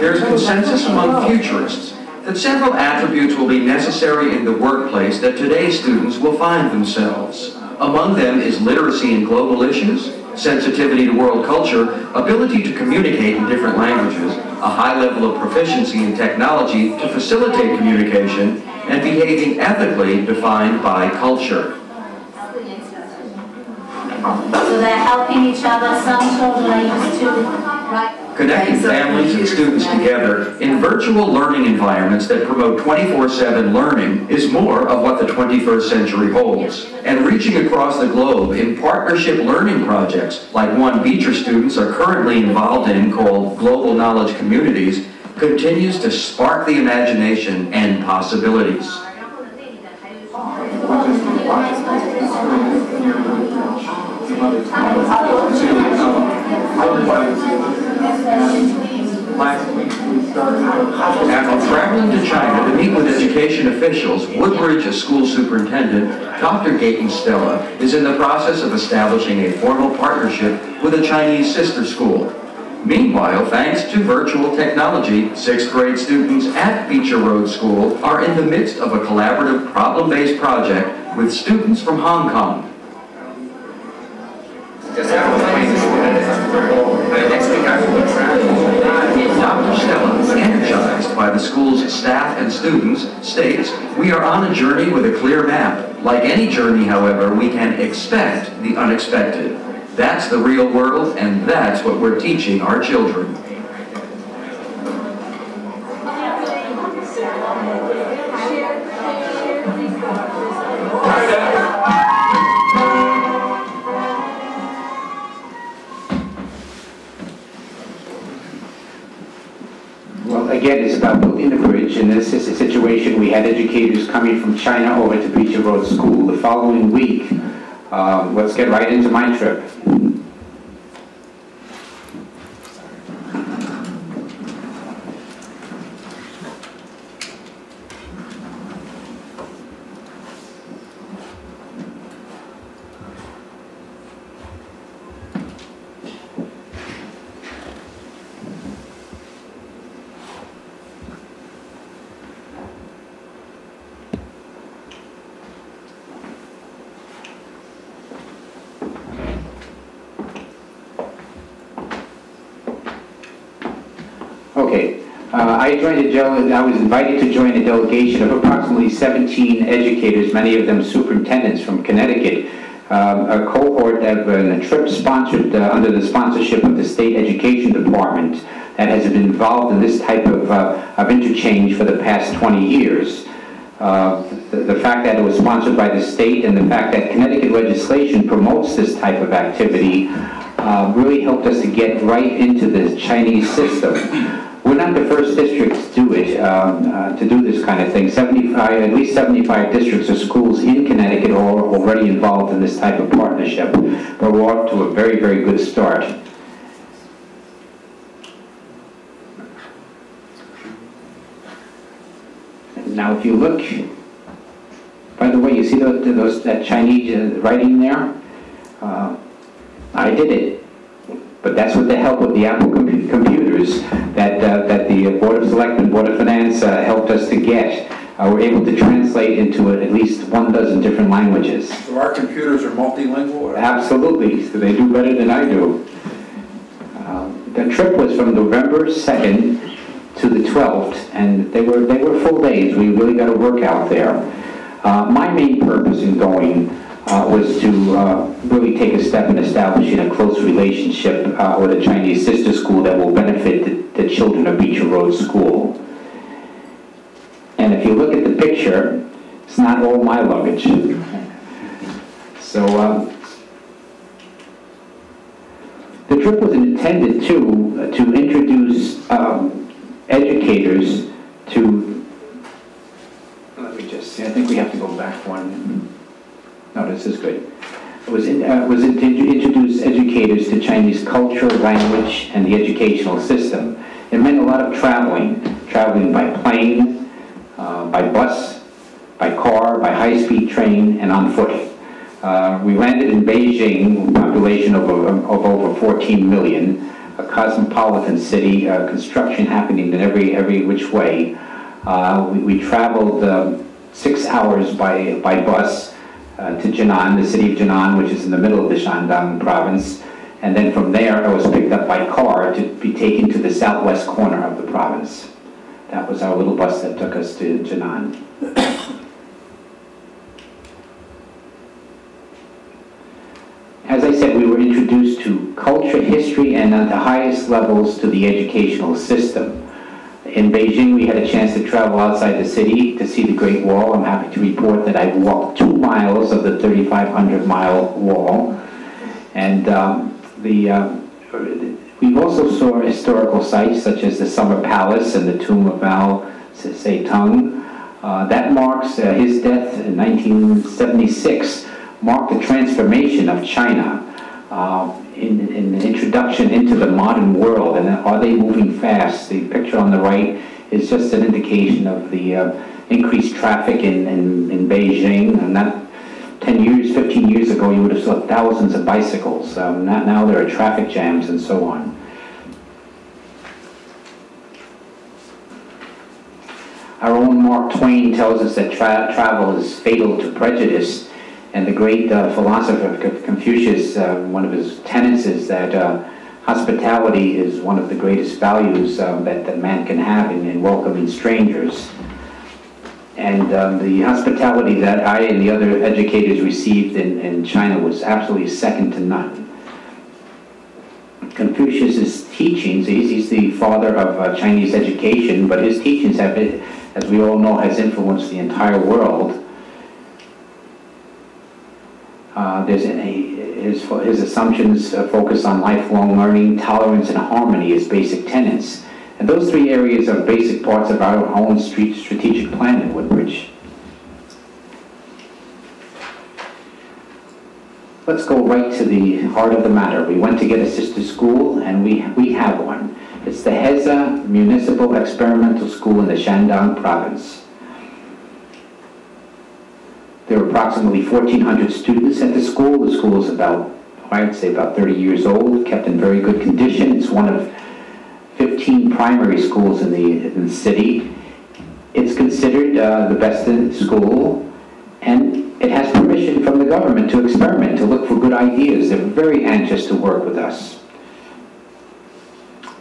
There's consensus among futurists that several attributes will be necessary in the workplace that today's students will find themselves. Among them is literacy in global issues, sensitivity to world culture, ability to communicate in different languages, a high level of proficiency in technology to facilitate communication, and behaving ethically defined by culture. So they're helping each other. Some children are used to like Connecting families and students together in virtual learning environments that promote 24-7 learning is more of what the 21st century holds. And reaching across the globe in partnership learning projects, like one Beecher students are currently involved in called Global Knowledge Communities, continues to spark the imagination and possibilities. After traveling to China to meet with education officials, Woodbridge, a school superintendent, Dr. Gaetan Stella, is in the process of establishing a formal partnership with a Chinese sister school. Meanwhile, thanks to virtual technology, sixth grade students at Beecher Road School are in the midst of a collaborative problem-based project with students from Hong Kong. Dr. Stella, energized by the school's staff and students, states, "We are on a journey with a clear map. Like any journey, however, we can expect the unexpected. That's the real world, and that's what we're teaching our children." It's about building a bridge. In this is a situation, we had educators coming from China over to Beecher Road School. The following week, um, let's get right into my trip. Okay, uh, I was invited to join a delegation of approximately 17 educators, many of them superintendents from Connecticut, um, a cohort of uh, a trip sponsored uh, under the sponsorship of the State Education Department that has been involved in this type of, uh, of interchange for the past 20 years. Uh, The the fact that it was sponsored by the state and the fact that Connecticut legislation promotes this type of activity uh, really helped us to get right into the Chinese system. We're not the first district to do it, um, uh, to do this kind of thing. 75, at least 75 districts or schools in Connecticut are already involved in this type of partnership, but we're off to a very, very good start. Now, if you look, by the way, you see those, those that Chinese uh, writing there? Uh, I did it, but that's with the help of the Apple compu- computers that, uh, that the Board of Selectmen, Board of Finance uh, helped us to get. Uh, We're able to translate into at least one dozen different languages. So our computers are multilingual? Absolutely, so they do better than I do. Um, The trip was from November 2nd to the 12th, and they were, they were full days. We really got to work out there. Uh, My main purpose in going uh, was to uh, really take a step in establishing a close relationship uh, with a Chinese sister school that will benefit the the children of Beecher Road School. And if you look at the picture, it's not all my luggage. So, um, the trip was intended to, to introduce um, educators to, let me just see, I think we have to go back one. No, this is good. It was, in- uh, was in- to introduce educators to Chinese culture, language, and the educational system. It meant a lot of traveling, traveling by plane, uh, by bus, by car, by high-speed train, and on foot. Uh, We landed in Beijing, population of, of of over 14 million, a cosmopolitan city, uh, construction happening in every, every which way. Uh, We we traveled um, six hours by, by bus uh, to Jinan, the city of Jinan, which is in the middle of the Shandong province. And then from there, I was picked up by car to be taken to the southwest corner of the province. That was our little bus that took us to Jinan. As I said, we were introduced to culture, history, and at the highest levels to the educational system. In Beijing, we had a chance to travel outside the city to see the Great Wall. I'm happy to report that I've walked two miles of the 3,500 mile wall. And um, the, uh, we also saw historical sites such as the Summer Palace and the tomb of Mao Zedong. Uh, that marks uh, his death in 1976, marked the transformation of China uh, in, in the introduction into the modern world. And are they moving fast? The picture on the right is just an indication of the uh, increased traffic in, in, in Beijing. And that 10 years, 15 years ago, you would have saw thousands of bicycles. Um, not, now there are traffic jams and so on. Our own Mark Twain tells us that tra- travel is fatal to prejudice, and the great uh, philosopher Conf- Confucius, uh, one of his tenets is that uh, hospitality is one of the greatest values um, that, that man can have in, in welcoming strangers. And um, the hospitality that I and the other educators received in, in China was absolutely second to none. Confucius's teachings, he's, he's the father of uh, Chinese education, but his teachings have, as we all know, has influenced the entire world. Uh, there's a, his, his assumptions focus on lifelong learning, tolerance, and harmony as basic tenets. And those three areas are basic parts of our own street strategic plan in Woodbridge. Let's go right to the heart of the matter. We went to get a sister school, and we, we have one. It's the Heze Municipal Experimental School in the Shandong Province. There are approximately 1,400 students at the school. The school is about, I'd say about 30 years old, kept in very good condition. It's one of 15 primary schools in the, in the city. It's considered uh, the best in school, and it has permission from the government to experiment, to look for good ideas. They're very anxious to work with us.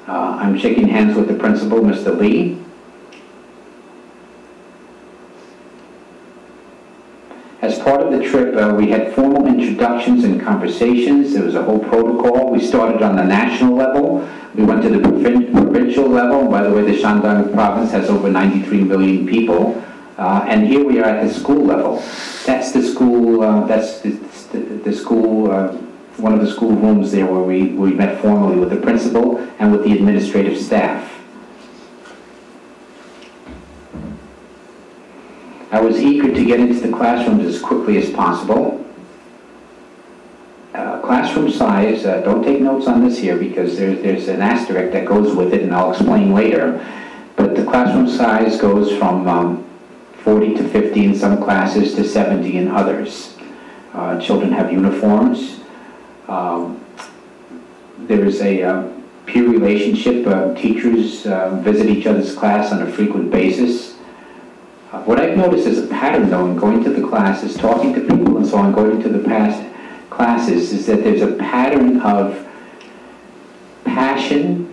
Uh, I'm shaking hands with the principal, Mr. Lee. As part of the trip, uh, we had formal introductions and conversations. There was a whole protocol. We started on the national level. We went to the provincial level. And By the way, the Shandong province has over 93 million people. Uh, and here we are at the school level. That's the school, uh, that's the, the, the school, uh, one of the school rooms there where we, we met formally with the principal and with the administrative staff. I was eager to get into the classrooms as quickly as possible. Uh, classroom size, uh, don't take notes on this here because there's, there's an asterisk that goes with it and I'll explain later. But the classroom size goes from um, 40 to 50 in some classes to 70 in others. Uh, children have uniforms. Um, there is a uh, peer relationship. Uh, teachers uh, visit each other's class on a frequent basis. Uh, what I've noticed is a pattern, though, in going to the classes, talking to people and so on, going to the past classes, is that there's a pattern of passion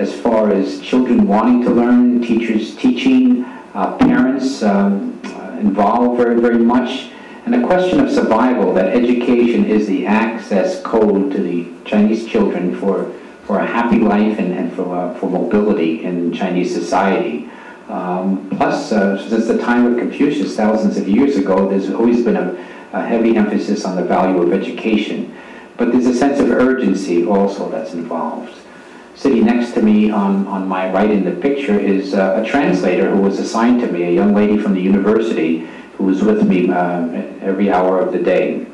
as far as children wanting to learn, teachers teaching, uh, parents um, uh, involved very, very much, and a question of survival, that education is the access code to the Chinese children for, for a happy life and, and for, uh, for mobility in Chinese society. Um, plus, uh, since the time of Confucius, thousands of years ago, there's always been a, a heavy emphasis on the value of education. But there's a sense of urgency also that's involved. Sitting next to me on, on my right in the picture is uh, a translator who was assigned to me, a young lady from the university who was with me uh, every hour of the day.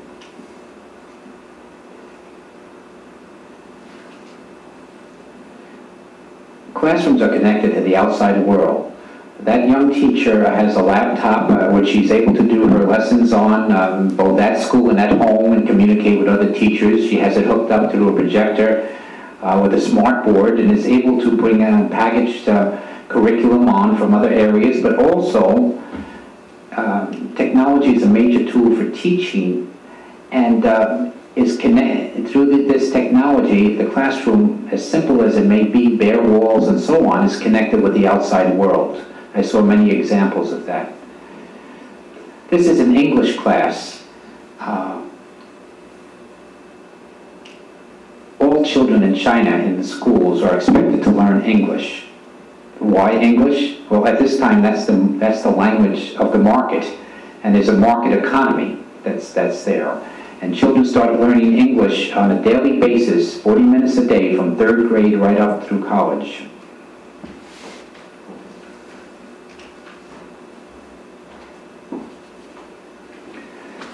Classrooms are connected to the outside world. That young teacher has a laptop uh, which she's able to do her lessons on, um, both at school and at home, and communicate with other teachers. She has it hooked up to a projector uh, with a smart board and is able to bring a packaged uh, curriculum on from other areas, but also um, technology is a major tool for teaching and uh, is connected through this technology, the classroom, as simple as it may be, bare walls and so on, is connected with the outside world. I saw many examples of that. This is an English class. Uh, all children in China in the schools are expected to learn English. Why English? Well, at this time, that's the, that's the language of the market, and there's a market economy that's, that's there. And children started learning English on a daily basis, 40 minutes a day, from third grade right up through college.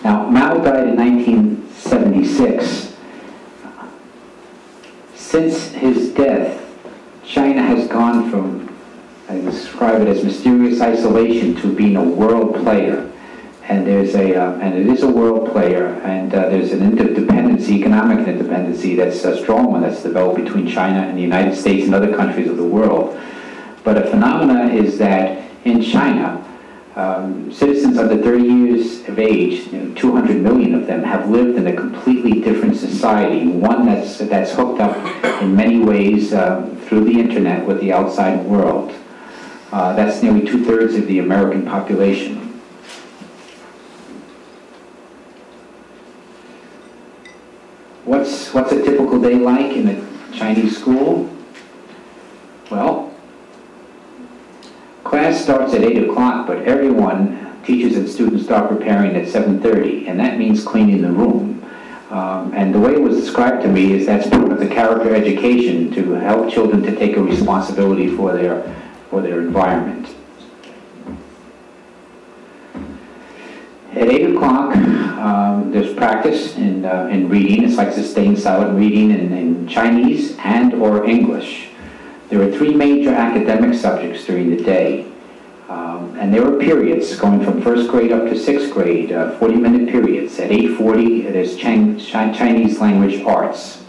Now, Mao died in 1976. Since his death, China has gone from, I describe it as mysterious isolation, to being a world player. And there's a, uh, and it is a world player, and uh, there's an interdependency, economic interdependency that's a strong one that's developed between China and the United States and other countries of the world. But a phenomena is that in China, um, citizens under 30 years of age, you know, 200 million of them, have lived in a completely different society, one that's, that's hooked up in many ways uh, through the internet with the outside world. Uh, that's nearly two-thirds of the American population. What's, what's a typical day like in a Chinese school? Well, class starts at 8 o'clock, but everyone, teachers and students start preparing at 7.30, and that means cleaning the room. Um, and the way it was described to me is that's part of the character education to help children to take a responsibility for their, for their environment. At 8 o'clock, um, there's practice in, uh, in reading. It's like sustained silent reading in, in Chinese and or English. There are three major academic subjects during the day. Um, and there are periods going from first grade up to sixth grade, 40-minute uh, periods. At 8.40, there's Chinese language arts.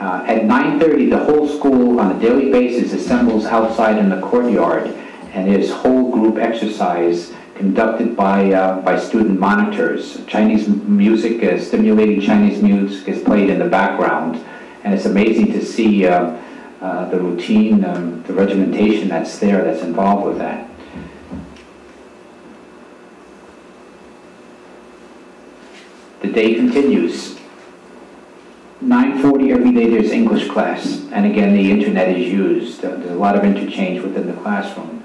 Uh, at 9.30, the whole school on a daily basis assembles outside in the courtyard, and there's whole group exercise conducted by, uh, by student monitors. Chinese music, stimulating Chinese music is played in the background and it's amazing to see uh, uh, the routine, um, the regimentation that's there, that's involved with that. The day continues. 9.40 every day there's English class, and again the internet is used. There's a lot of interchange within the classroom.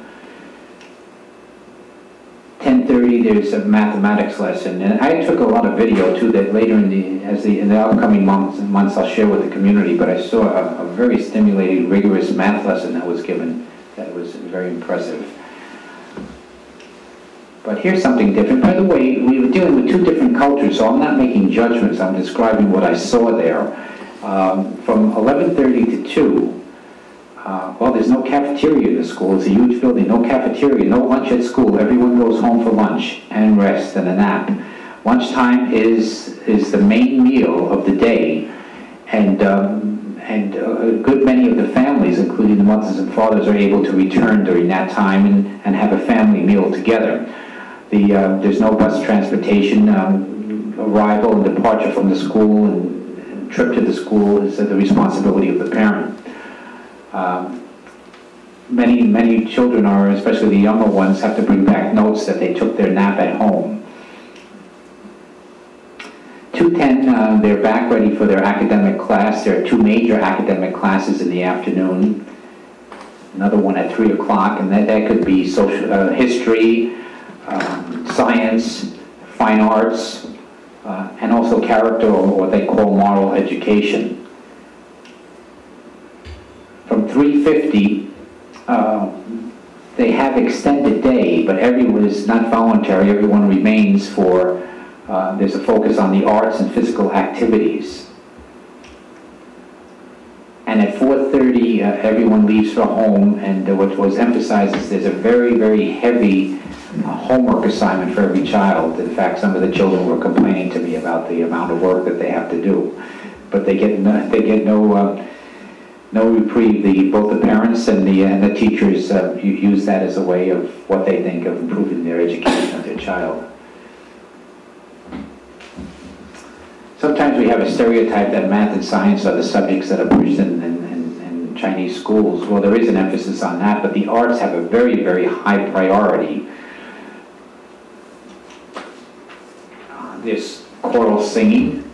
10:30, there's a mathematics lesson, and I took a lot of video too, that later in the, as the, in the upcoming months, months I'll share with the community, but I saw a, a very stimulating, rigorous math lesson that was given, that was very impressive. But here's something different. By the way, we were dealing with two different cultures, so I'm not making judgments, I'm describing what I saw there. Um, From 11:30 to 2, uh, well, there's no cafeteria in the school, it's a huge building, no cafeteria, no lunch at school, everyone goes home for lunch and rest and a nap. Lunchtime is, is the main meal of the day, and, um, and a good many of the families, including the mothers and fathers, are able to return during that time and, and have a family meal together. The, uh, there's no bus transportation, um, arrival and departure from the school and trip to the school is the responsibility of the parent. Um, Many, many children are, especially the younger ones, have to bring back notes that they took their nap at home. 210, uh, they're back ready for their academic class. There are two major academic classes in the afternoon. Another one at 3 o'clock, and that, that could be social, uh, history, um, science, fine arts, uh, and also character or what they call moral education. From 350, uh, they have extended day, but everyone is not voluntary, everyone remains for, uh, there's a focus on the arts and physical activities. And at 4:30, uh, everyone leaves for home, and what was emphasized is there's a very, very heavy uh, homework assignment for every child. In fact, some of the children were complaining to me about the amount of work that they have to do. But they get, no- they get no, uh, no reprieve. The, both the parents and the, and the teachers uh, use that as a way of what they think of improving their education of their child. Sometimes we have a stereotype that math and science are the subjects that are pushed in, in, in, in Chinese schools. Well, there is an emphasis on that, but the arts have a very, very high priority. Uh, choral singing,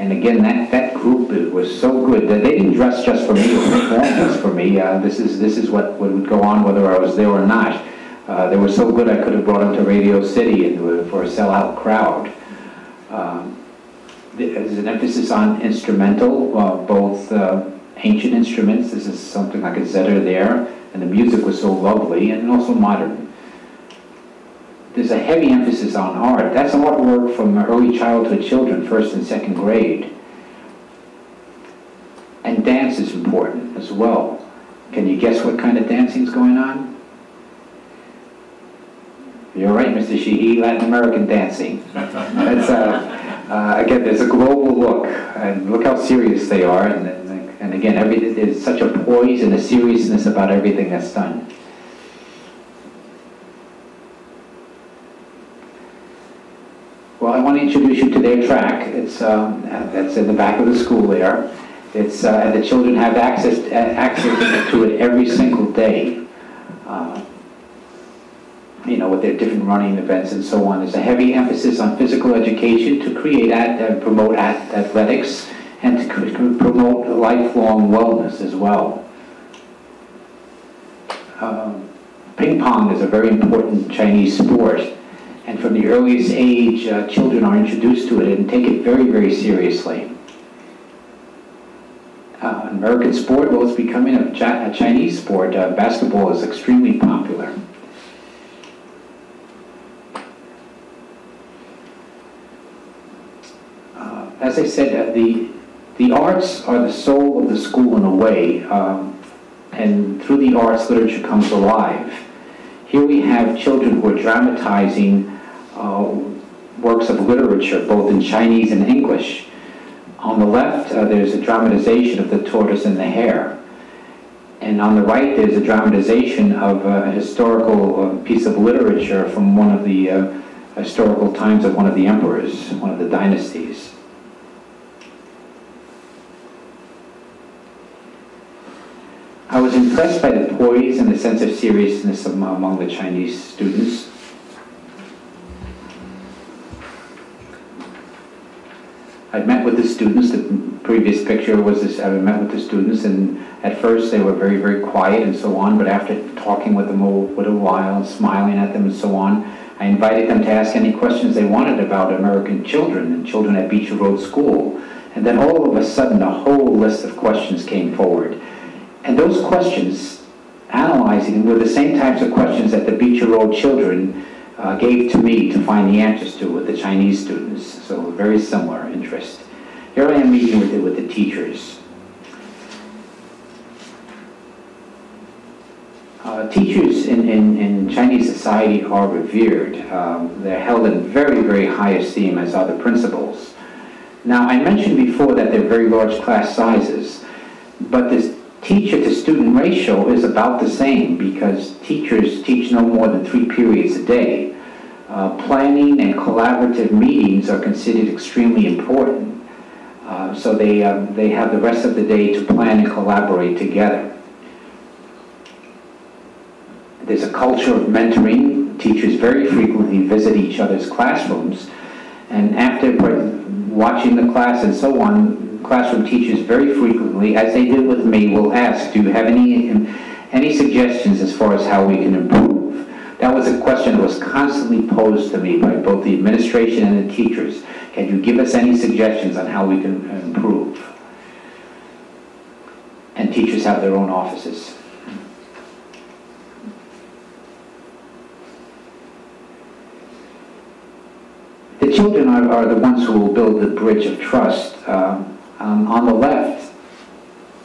and again, that, that group was so good that they didn't dress just for me or perform just for me. Uh, this is this is what, would go on whether I was there or not. Uh, they were so good I could have brought them to Radio City and for a sellout crowd. Um, there's an emphasis on instrumental, uh, both uh, ancient instruments, this is something like a zither there, and the music was so lovely, and also modern. There's a heavy emphasis on art. That's artwork from early childhood children, first and second grade. And dance is important as well. Can you guess what kind of dancing is going on? You're right, Mr. Sheehy, Latin American dancing. That's, uh, uh, again, there's a global look, and look how serious they are, and, and, and again, every, there's such a poise and a seriousness about everything that's done. Well, I want to introduce you to their track. It's, um, that's in the back of the school there. It's, uh, and the children have access, uh, access to it every single day. Uh, you know, with their different running events and so on. There's a heavy emphasis on physical education to create at, uh, promote at, athletics and to promote lifelong wellness as well. Um, ping pong is a very important Chinese sport, and from the earliest age, uh, children are introduced to it and take it very, very seriously. Uh, American sport, well, it's becoming a, Chi- a Chinese sport. Uh, basketball is extremely popular. Uh, as I said, uh, the, the arts are the soul of the school in a way, um, and through the arts, literature comes alive. Here we have children who are dramatizing uh, works of literature, both in Chinese and English. On the left, uh, there's a dramatization of The Tortoise and the Hare. And on the right, there's a dramatization of a historical uh, piece of literature from one of the uh, historical times of one of the emperors, one of the dynasties. I was impressed by the poise and the sense of seriousness among the Chinese students. I'd met with the students, the previous picture was this, I met with the students, and at first they were very, very quiet and so on, but after talking with them a little while, smiling at them and so on, I invited them to ask any questions they wanted about American children and children at Beecher Road School. And then all of a sudden, a whole list of questions came forward. And those questions, analyzing them, were the same types of questions that the Beecher Road children uh, gave to me to find the answers to with the Chinese students. So very similar interest. Here I am meeting with the, with the teachers. Uh, teachers in, in, in Chinese society are revered. Um, they're held in very, very high esteem as other principals. Now, I mentioned before that they're very large class sizes, but this teacher to student ratio is about the same because teachers teach no more than three periods a day. Uh, planning and collaborative meetings are considered extremely important. Uh, so they, uh, they have the rest of the day to plan and collaborate together. There's a culture of mentoring. Teachers very frequently visit each other's classrooms. And after watching the class and so on, classroom teachers very frequently, as they did with me, will ask, do you have any, any suggestions as far as how we can improve? That was a question that was constantly posed to me by both the administration and the teachers. Can you give us any suggestions on how we can improve? And teachers have their own offices. The children are, are the ones who will build the bridge of trust. Um, um, on the left,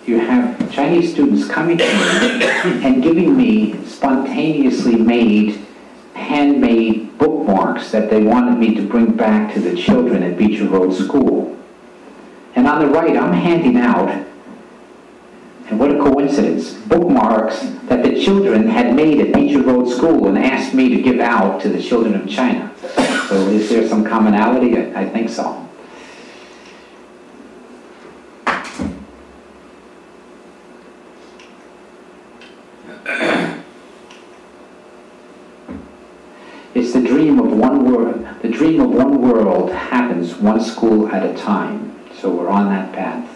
you have Chinese students coming to me and giving me spontaneously made, handmade bookmarks that they wanted me to bring back to the children at Beecher Road School. And on the right, I'm handing out, and what a coincidence, bookmarks that the children had made at Beecher Road School and asked me to give out to the children of China. So is there some commonality? I, I think so. It's the dream of one world. The dream of one world one school at a time. So we're on that path.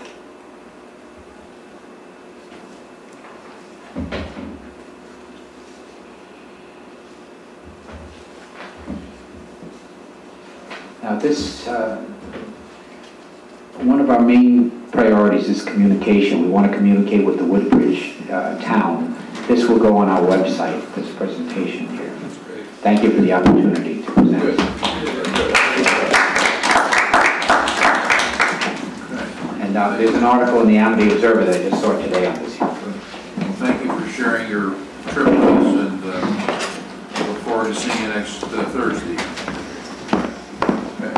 Now this, uh, one of our main priorities is communication. We want to communicate with the Woodbridge uh, town. This will go on our website, this presentation here. Thank you for the opportunity to present. And uh, there's an article in the Amity Observer that I just saw today on this. Well, thank you for sharing your trip with us, and uh, look forward to seeing you next uh, Thursday. Okay.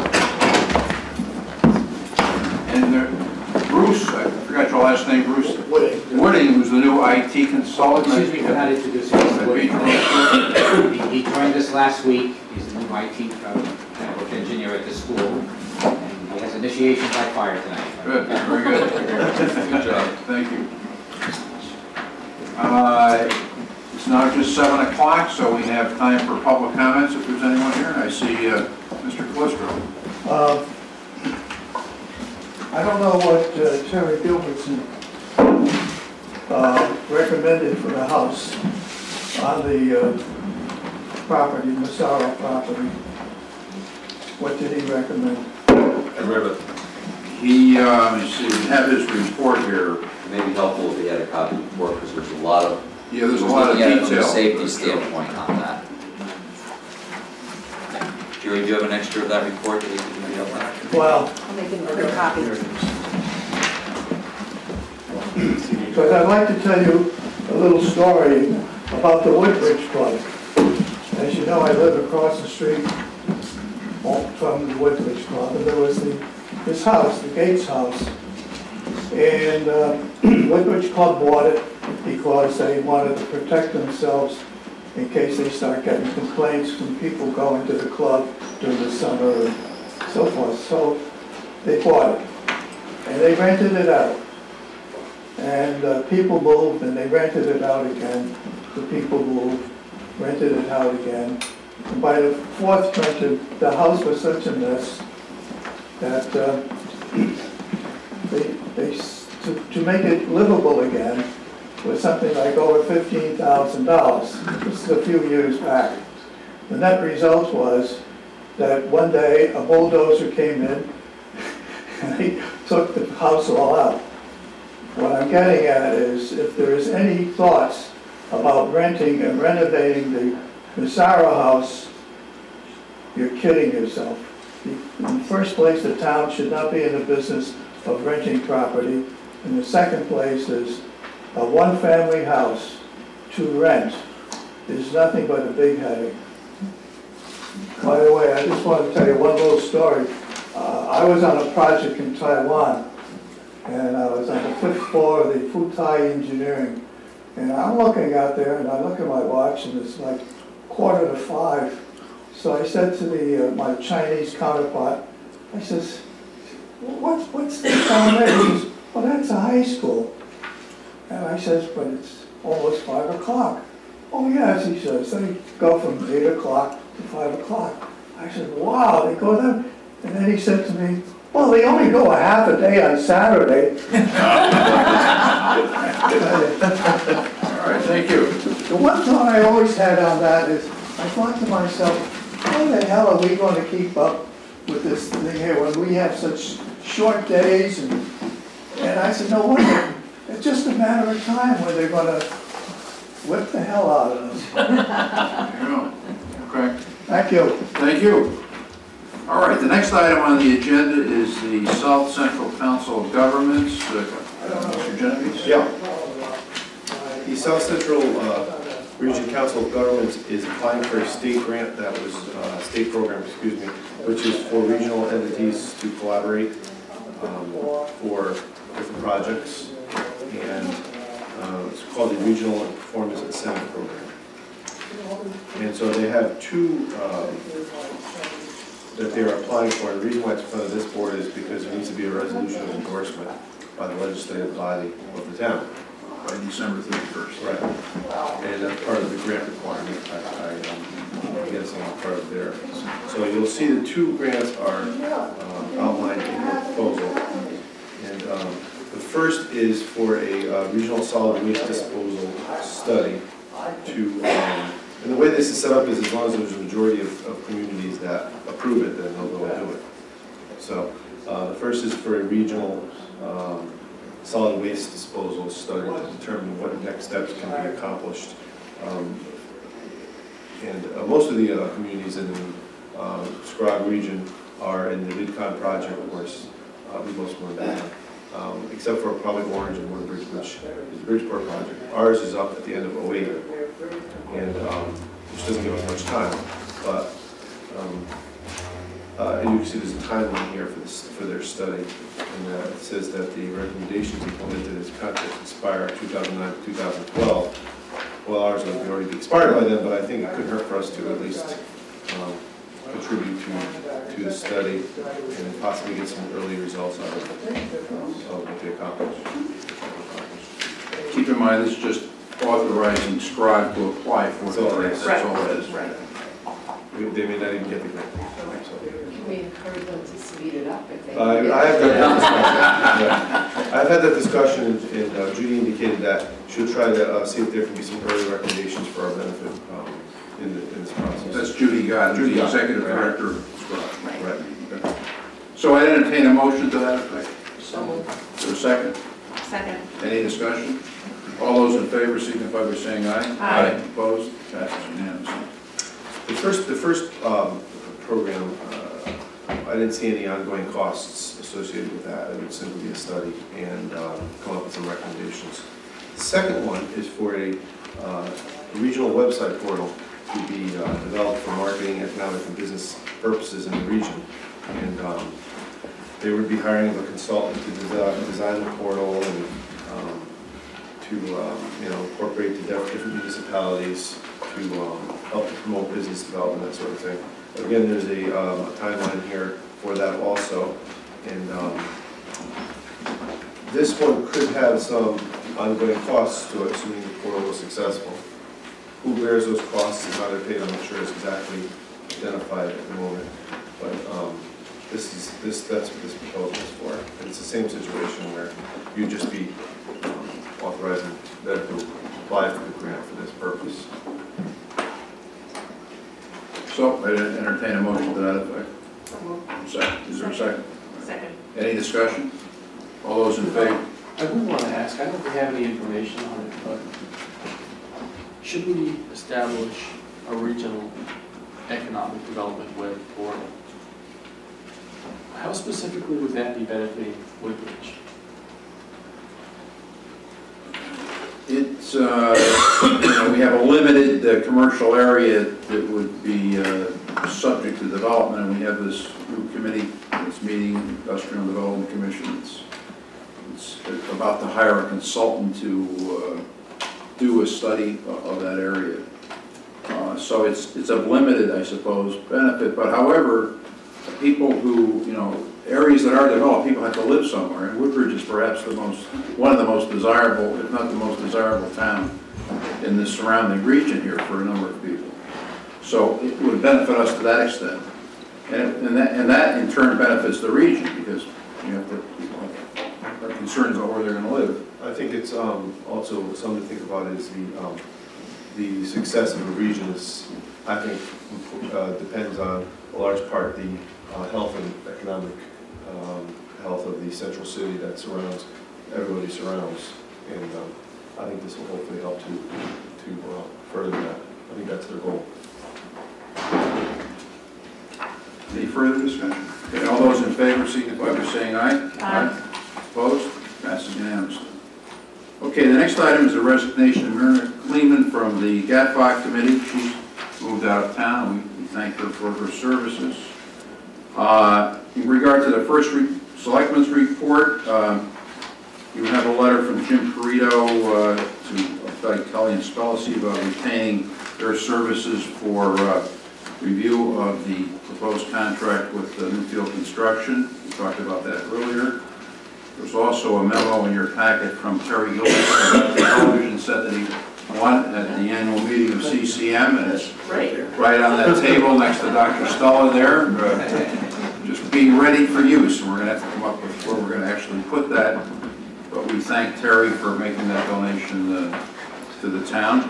And there- Bruce, I forgot your last name, Bruce? Wooding. Wooding, who's the new IT consultant. Excuse me for not introducing At Mr. Beecher Wooding. Road School. He he joined us last week. He's the new IT uh, network engineer at the school. And he has initiation by fire tonight. Good, very good. Good job, thank you. Uh, It's now just 7 o'clock, so we have time for public comments if there's anyone here. I see uh, Mr. Calistro. Uh, I don't know what uh, Terry Gilbertson uh, recommended for the house on the uh, property, Massaro property. What did he recommend? I read it. He, uh, let we have his report here. It may be helpful if he had a copy of before, because there's a lot of, Yeah, there's a lot of looking detail. From a safety standpoint on that. Jerry, do you have an extra of that report that you can read out? Well, I'll make another copy. But I'd like to tell you a little story about the Woodbridge Club. As you know, I live across the street from the Woodbridge Club, and there was the, this house, the Gates House. And uh, Woodbridge Club bought it because they wanted to protect themselves in case they start getting complaints from people going to the club during the summer and so forth. So they bought it, and they rented it out. And uh, people moved and they rented it out again. The people moved, rented it out again. And by the fourth rented, the house was such a mess that uh, they, they, to, to make it livable again, was something like over fifteen thousand dollars. This is a few years back. The net result was that one day a bulldozer came in and he took the house all out. What I'm getting at is if there is any thoughts about renting and renovating the Massaro house, you're kidding yourself. In the first place, the town should not be in the business of renting property. In the second place is a one-family house to rent is nothing but a big headache. By the way, I just want to tell you one little story. Uh, I was on a project in Taiwan, and I was on the fifth floor of the Futai Engineering. And I'm looking out there, and I look at my watch, and it's like quarter to five. So I said to the, uh, my Chinese counterpart, I says, what's, what's this down there? He says, well, that's a high school. And I says, but it's almost five o'clock. Oh, yes, he says, they go from eight o'clock to five o'clock. I said, wow, they go then? And then he said to me, well, they only go a half a day on Saturday. All right, thank you. The one thought I always had on that is, I thought to myself, how the hell are we going to keep up with this thing here when we have such short days? And, and I said, no wonder, it's just a matter of time when they're going to whip the hell out of us. There. Okay, Thank you. thank you. All right, the next item on the agenda is the South Central Council of Governments. Uh, Mr. Genovese? Yeah. The South Central uh, Region Council of Governments is applying for a state grant that was, uh, state program, excuse me, which is for regional entities to collaborate um, for different projects. And uh, it's called the Regional Performance Incentive Program. And so they have two um, that they're applying for. And The reason why it's in front of this board is because there needs to be a resolution of endorsement by the legislative body of the town. By December 31st. Right. And that's part of the grant requirement, I, I, um, guess I'm part of there. So you'll see the two grants are um, outlined in the proposal. And um, the first is for a uh, regional solid waste disposal study to, um, and the way this is set up is as long as there's a majority of, of communities that approve it, then they'll go and do it. So, uh, the first is for a regional, um, solid waste disposal study to determine what next steps can be accomplished. Um, And, uh, most of the, uh, communities in the, uh, Scrog region are in the Vidcon project, of course, uh, we most of them, um, except for probably Orange and Woodbridge, which is the Bridgeport project. Ours is up at the end of '08, and, um, which doesn't give us much time, but, um, uh, and you can see there's a timeline here for this, for their study. And uh, it says that the recommendations implemented as contracts expire 2009 to 2012. Well, ours will already be expired by then, but I think it could hurt for us to at least um, contribute to, to the study and possibly get some early results out of it, of what they accomplished. Keep in mind, this is just authorizing Scribe to apply for That's the it grant. is. That's all it is. We- They may not even get the grant. Can we encourage them to speed it up if they? Uh, I have had that discussion, yeah. I've had that discussion, and- and uh, Judy indicated that she'll try to uh, see if there can be some early recommendations for our benefit um, in the- in this process. That's Judy Godden, Judy the Executive right. Director of Scribe. Right. Okay. So I entertain a motion to that effect. So moved. Is a second? Second. Any discussion? All those in favor signify by saying aye. Aye. Opposed? Passes unanimously. The first, the first um, program, uh, I didn't see any ongoing costs associated with that. It would simply be a study and um, come up with some recommendations. The second one is for a uh, regional website portal to be uh, developed for marketing, economic, and business purposes in the region. And um, they would be hiring a consultant to desi- design the portal and um, to, um, you know, incorporate the different municipalities to um, help to promote business development, that sort of thing. Again, there's a um, a timeline here for that also. And um, this one could have some ongoing costs to it, assuming the portal was successful. Who bears those costs and how they're paid, I'm not sure is exactly identified at the moment. But um, this is, this, that's what this proposal is for. And it's the same situation where you'd just be um, authorizing them to apply for the grant for this purpose. So, I entertain a motion to that effect. Second, is there a second? Second. Any discussion? All those in favor? I would want to ask, I don't know if we have any information on it, but should we establish a regional economic development web portal? How specifically would that be benefiting Woodbridge? It's, uh, you know, we have a limited uh, commercial area that would be uh, subject to development, and we have this group committee that's meeting, Industrial Development Commission. It's it's about to hire a consultant to uh, do a study of that area. Uh, So it's, it's of limited, I suppose, benefit, but however, people who, you know, areas that are developed, people have to live somewhere, and Woodbridge is perhaps the most, one of the most desirable, if not the most desirable town in the surrounding region here for a number of people. So it would benefit us to that extent. And and that, and that in turn benefits the region, because you have to, people are concerned about where they're gonna live. I think it's um, also, something to think about is the, um, the success of a region is, I think, uh, depends on a large part the uh, health and economic um, health of the central city that surrounds, everybody surrounds. And um, I think this will hopefully help to, to uh, further that. I think that's their goal. Any further discussion? Okay, all those in favor signify by saying aye. Aye. Opposed? Passes unanimously. Okay, the next item is the resignation of Myrna Kleeman from the GATFOC committee. She's moved out of town. We we thank her for her services. Uh, In regard to the first re- selectmen's report, um, you have a letter from Jim Perito uh, to uh, Kelly and Spellacy about retaining their services for uh, review of the proposed contract with uh, Newfield Construction. We talked about that earlier. There's also a memo in your packet from Terry Gilbert television set that he won at the annual meeting of CCM, and it's right on that table next to Dr. Stella there, uh, just being ready for use. We're gonna have to come up with where we're gonna actually put that, but we thank Terry for making that donation uh, to the town.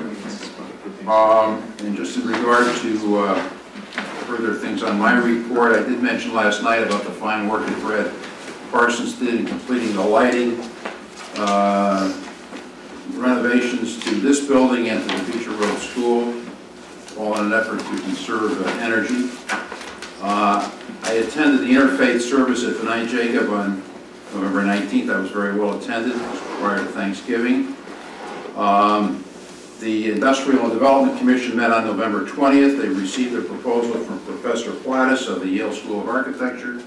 Um, And just in regard to uh, further things on my report, I did mention last night about the fine work that Brad Parsons did in completing the lighting uh, renovations to this building and to the Beecher Road School, all in an effort to conserve uh, energy. Uh, I attended the interfaith service at B'nai Jacob on November 19th. I was very well attended, prior to Thanksgiving. Um, The Industrial and Development Commission met on November 20th. They received a proposal from Professor Plattus of the Yale School of Architecture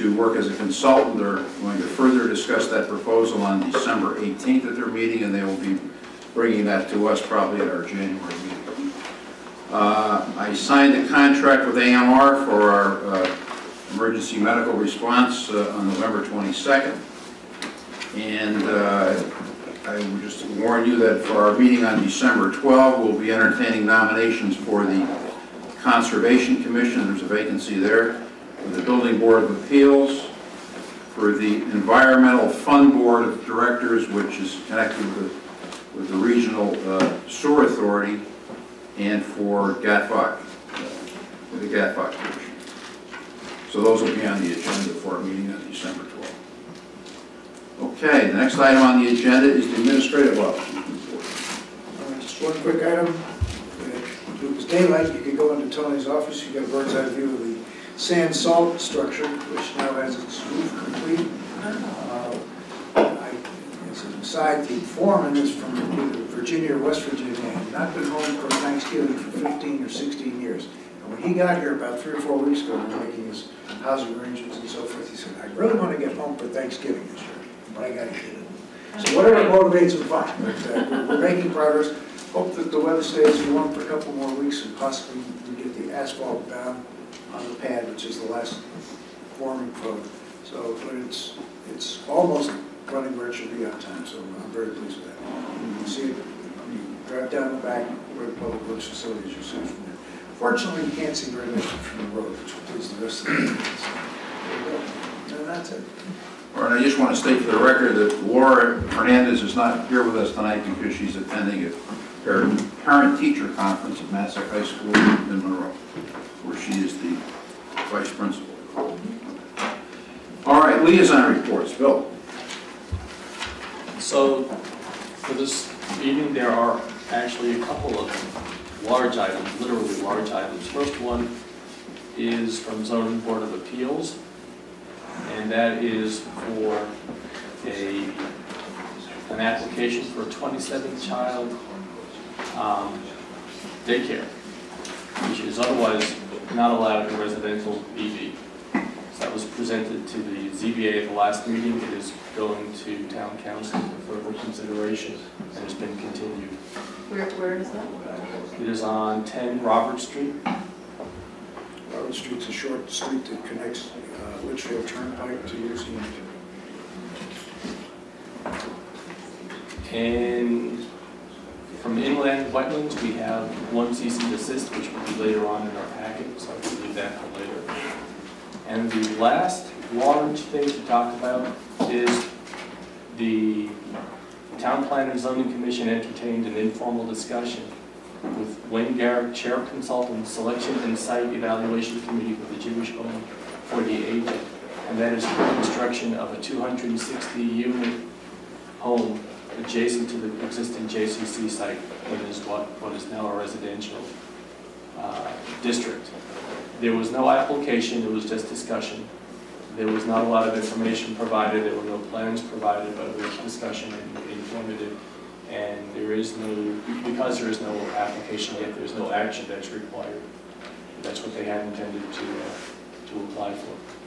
to work as a consultant. They're going to further discuss that proposal on December 18th at their meeting, and they will be bringing that to us probably at our January meeting. Uh, I signed a contract with AMR for our uh, emergency medical response uh, on November 22nd. And uh, I would just warn you that for our meeting on December 12th, we'll be entertaining nominations for the Conservation Commission. There's a vacancy there for the Building Board of Appeals, for the Environmental Fund Board of Directors, which is connected with, with the Regional uh, Sewer Authority, and for GATFOC, uh, the GATFOC Commission. So those will be on the agenda for our meeting on December 12th. Okay, the next item on the agenda is the Administrative Report. Uh, Just one quick item. If it was daylight, you could go into Tony's office, you get a bird's eye view of the sand salt structure, which now has its roof complete. Uh, I- As an aside, the foreman is from Virginia or West Virginia, and not been home for Thanksgiving for 15 or 16 years. And when he got here about three or four weeks ago, making his housing arrangements and so forth, he said, I really want to get home for Thanksgiving this year, but I got to get it. So whatever motivates him, fine, but uh, we're making progress. Hope that the weather stays warm for a couple more weeks and possibly we get the asphalt down on the pad, which is the last forming coat. So, it's, it's almost running where it should be on time, so I'm very pleased with that. You can see it, you drive down the back where the public works facility is, you see it from there. Fortunately, you can't see very much from the road, which will please the rest of the. And that's it. All right, I just want to state for the record that Laura Hernandez is not here with us tonight because she's attending a her parent-teacher conference at Masuk High School in Monroe, where she is the vice principal. All right, liaison reports, Bill. So, for this meeting, there are actually a couple of large items, literally large items. First one is from zoning board of appeals, and that is for a, an application for a 27th child um, daycare, which is otherwise not allowed in residential EV. So that was presented to the ZBA at the last meeting. It is going to town council for further consideration and has been continued. Where, where is that? It is on 10 Robert Street. Robert Street's a short street that connects uh, Litchfield Turnpike to UCM. And from inland wetlands, we have one cease and desist, which will be later on in our packet, so I can leave that for later. And the last large thing to talk about is the Town Planner and Zoning Commission entertained an informal discussion with Wayne Garrett, Chair Consultant, Selection and Site Evaluation Committee for the Jewish Home for the Aged. And that is for construction of a 260-unit home adjacent to the existing JCC site, what is what, what is now a residential uh, district. There was no application, it was just discussion. There was not a lot of information provided, there were no plans provided, but it was discussion and informative. And there is no, because there is no application yet, there's no action that's required. That's what they had intended to, uh, to apply for.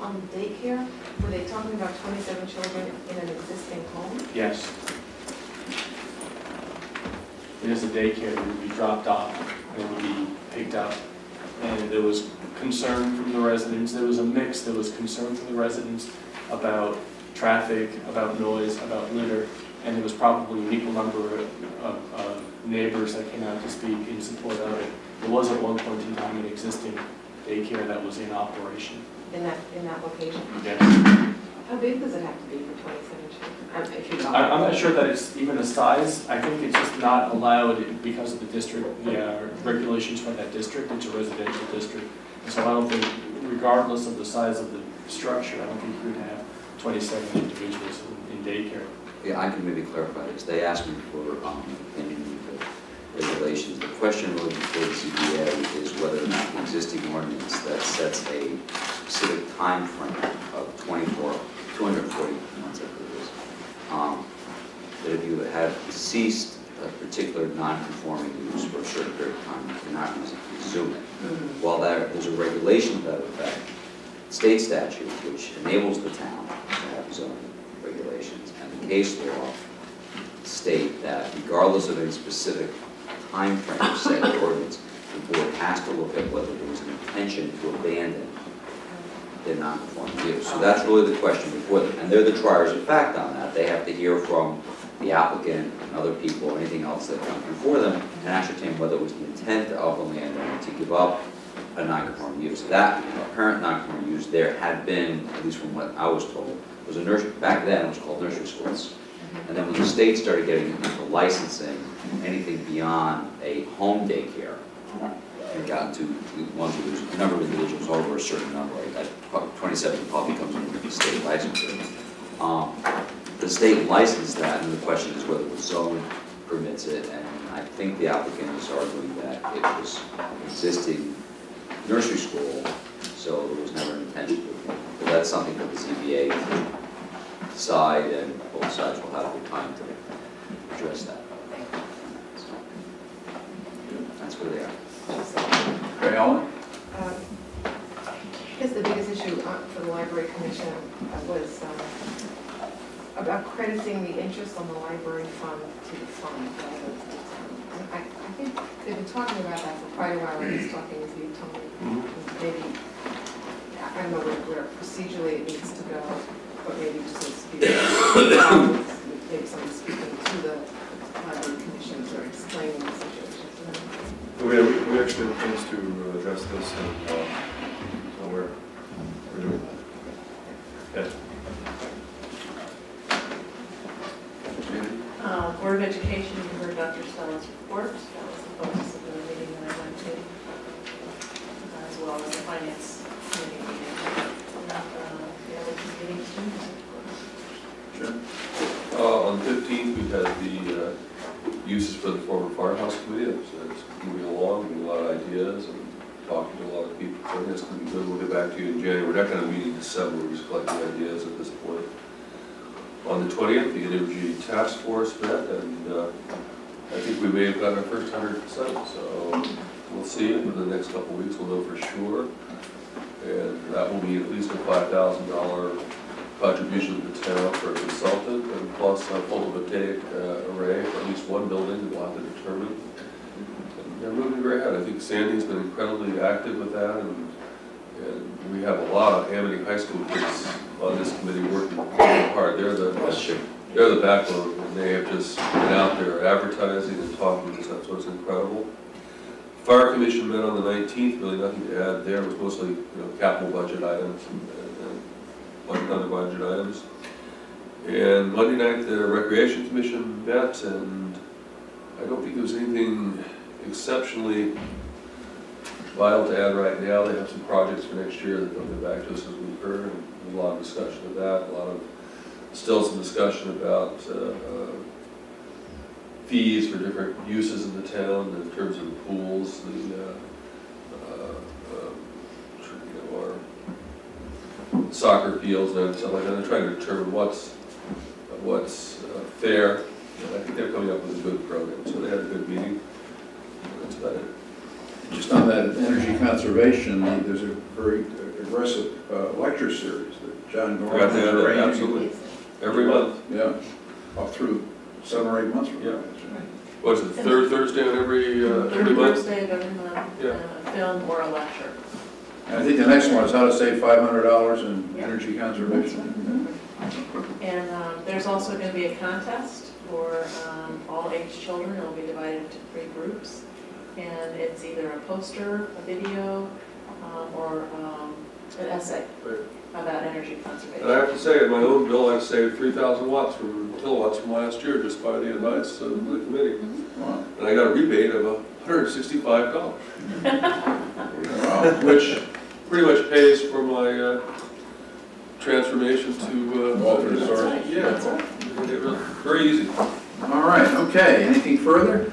On daycare, were they talking about 27 children in an existing home? Yes. It is a daycare that would be dropped off and would be picked up. And there was concern from the residents, there was a mix, there was concern from the residents about traffic, about noise, about litter, and there was probably an equal number of, of, of neighbors that came out to speak in support of it. There was at one point in time an existing daycare that was in operation. In that, in that location? Yes. How big does it have to be for 27 children? Um, If you I- I'm not sure that it's even a size, I think it's just not allowed because of the district, the uh, regulations for that district, it's a residential district. And So I don't think, regardless of the size of the structure, I don't think you would have 27 individuals in in daycare. Yeah, I can maybe clarify this. They asked me for um, opinion of the regulations. The question really before the ZBA is whether or not the existing ordinance that sets a specific time frame of 24, 240 months, I believe it is, um, that if you have ceased a particular non-conforming use for a certain period of time, you cannot resume it. While there, there's a regulation to that effect, state statute, which enables the town to have zoning regulations, and the case law state that regardless of any specific timeframe set in ordinance, the board has to look at whether there was an intention to abandon the non-conforming use. So that's really the question before them, and they're the triers of fact on that. They have to hear from the applicant and other people, anything else that comes before them, and ascertain whether it was the intent of the landowner to give up a non-conforming use. That apparent non-conforming use there had been, at least from what I was told, was a nursery, back then it was called nursery schools. And then when the state started getting into licensing, anything beyond a home daycare, and got into the ones where a number of individuals over a certain number, like 27 probably comes under the state licensure. Um, The state licensed that, and the question is whether the zone permits it, and I think the applicant is arguing that it was existing nursery school, so there was never an intention to. But that's something that the can decide, and both sides will have the time to address that. So, That's where they are. Okay, Ellen? Um, I guess the biggest issue uh, for the library commission was um, about crediting the interest on the library fund to the fund rather than to the town. And I, I think they've been talking about that for quite a while, I was talking with you, Tony, maybe, I don't know where, where procedurally it needs to go, but maybe just to be, maybe somebody speaking to the library commissions or explaining we, we actually have plans to address this, and uh, um, so we're, we're doing that. Yeah. Uh, Board of Education, you heard Dr. Stella's report. That was the focus of the meeting that I went to, as well as the Finance Committee meeting. And, uh, the other two meetings, Sure. Uh, on the 15th, we had the uh, uses for the former Firehouse Committee moving along, getting a lot of ideas and talking to a lot of people, so I think it's gonna be good, we'll get back to you in January, we're not gonna meet in December, we're just collecting ideas at this point. On the twentieth, the energy task force met, and, uh, I think we may have got our first hundred percent, so we'll see, In the next couple of weeks, we'll know for sure. And that will be at least a five thousand dollar contribution to the town for a consultant, and plus a photovoltaic uh, array for at least one building that we'll have to determine. They're moving very ahead, I think Sandy's been incredibly active with that, and, and we have a lot of Amity High School kids on this committee working hard, they're the, they're the backbone, and they have just been out there advertising and talking and stuff, so it's incredible. Fire Commission met on the nineteenth, really nothing to add there, it was mostly, you know, capital budget items and, and, and other budget items. And Monday night, the Recreation Commission met, and I don't think there was anything exceptionally vital to add right now. They have some projects for next year that they'll get back to us as we've heard, and a lot of discussion of that, a lot of, still some discussion about, uh, uh, fees for different uses in the town in terms of the pools, the, uh, uh, um, soccer fields and stuff like that. They're trying to determine what's, what's uh, fair. And I think they're coming up with a good program, so they had a good meeting. That's about it. Just on that energy conservation, there's a very aggressive uh, lecture series that John Gorman Forgot to is add absolutely. Every month. Yeah, up through seven or eight months from now. What is it, third Thursday on every, uh, every Third month? Thursday of every month, Yeah. uh, a film or a lecture. And I think the next one is how to save five hundred dollars in energy conservation. And um, there's also going to be a contest for um, all age children. It'll be divided into three groups. And it's either a poster, a video, um, or um, an essay Right. about energy And I conservation. have to say, in my own bill, I've saved three thousand watts from kilowatts from last year just by the advice of the committee. Wow. And I got a rebate of hundred and sixty-five dollars. Which pretty much pays for my, uh, transformation to, uh. Alternate source. Yeah, It was very easy. All right, okay, anything further?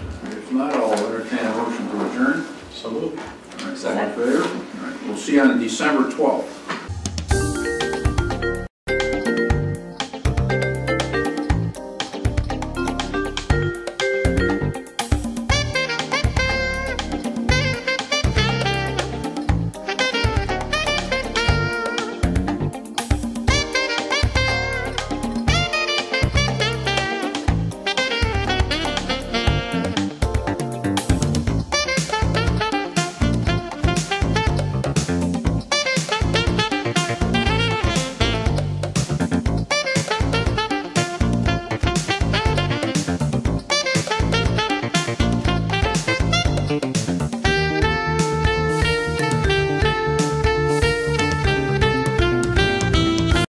not, I'll entertain a motion to adjourn. So moved. All right, all favor? All right, we'll see you on December 12th.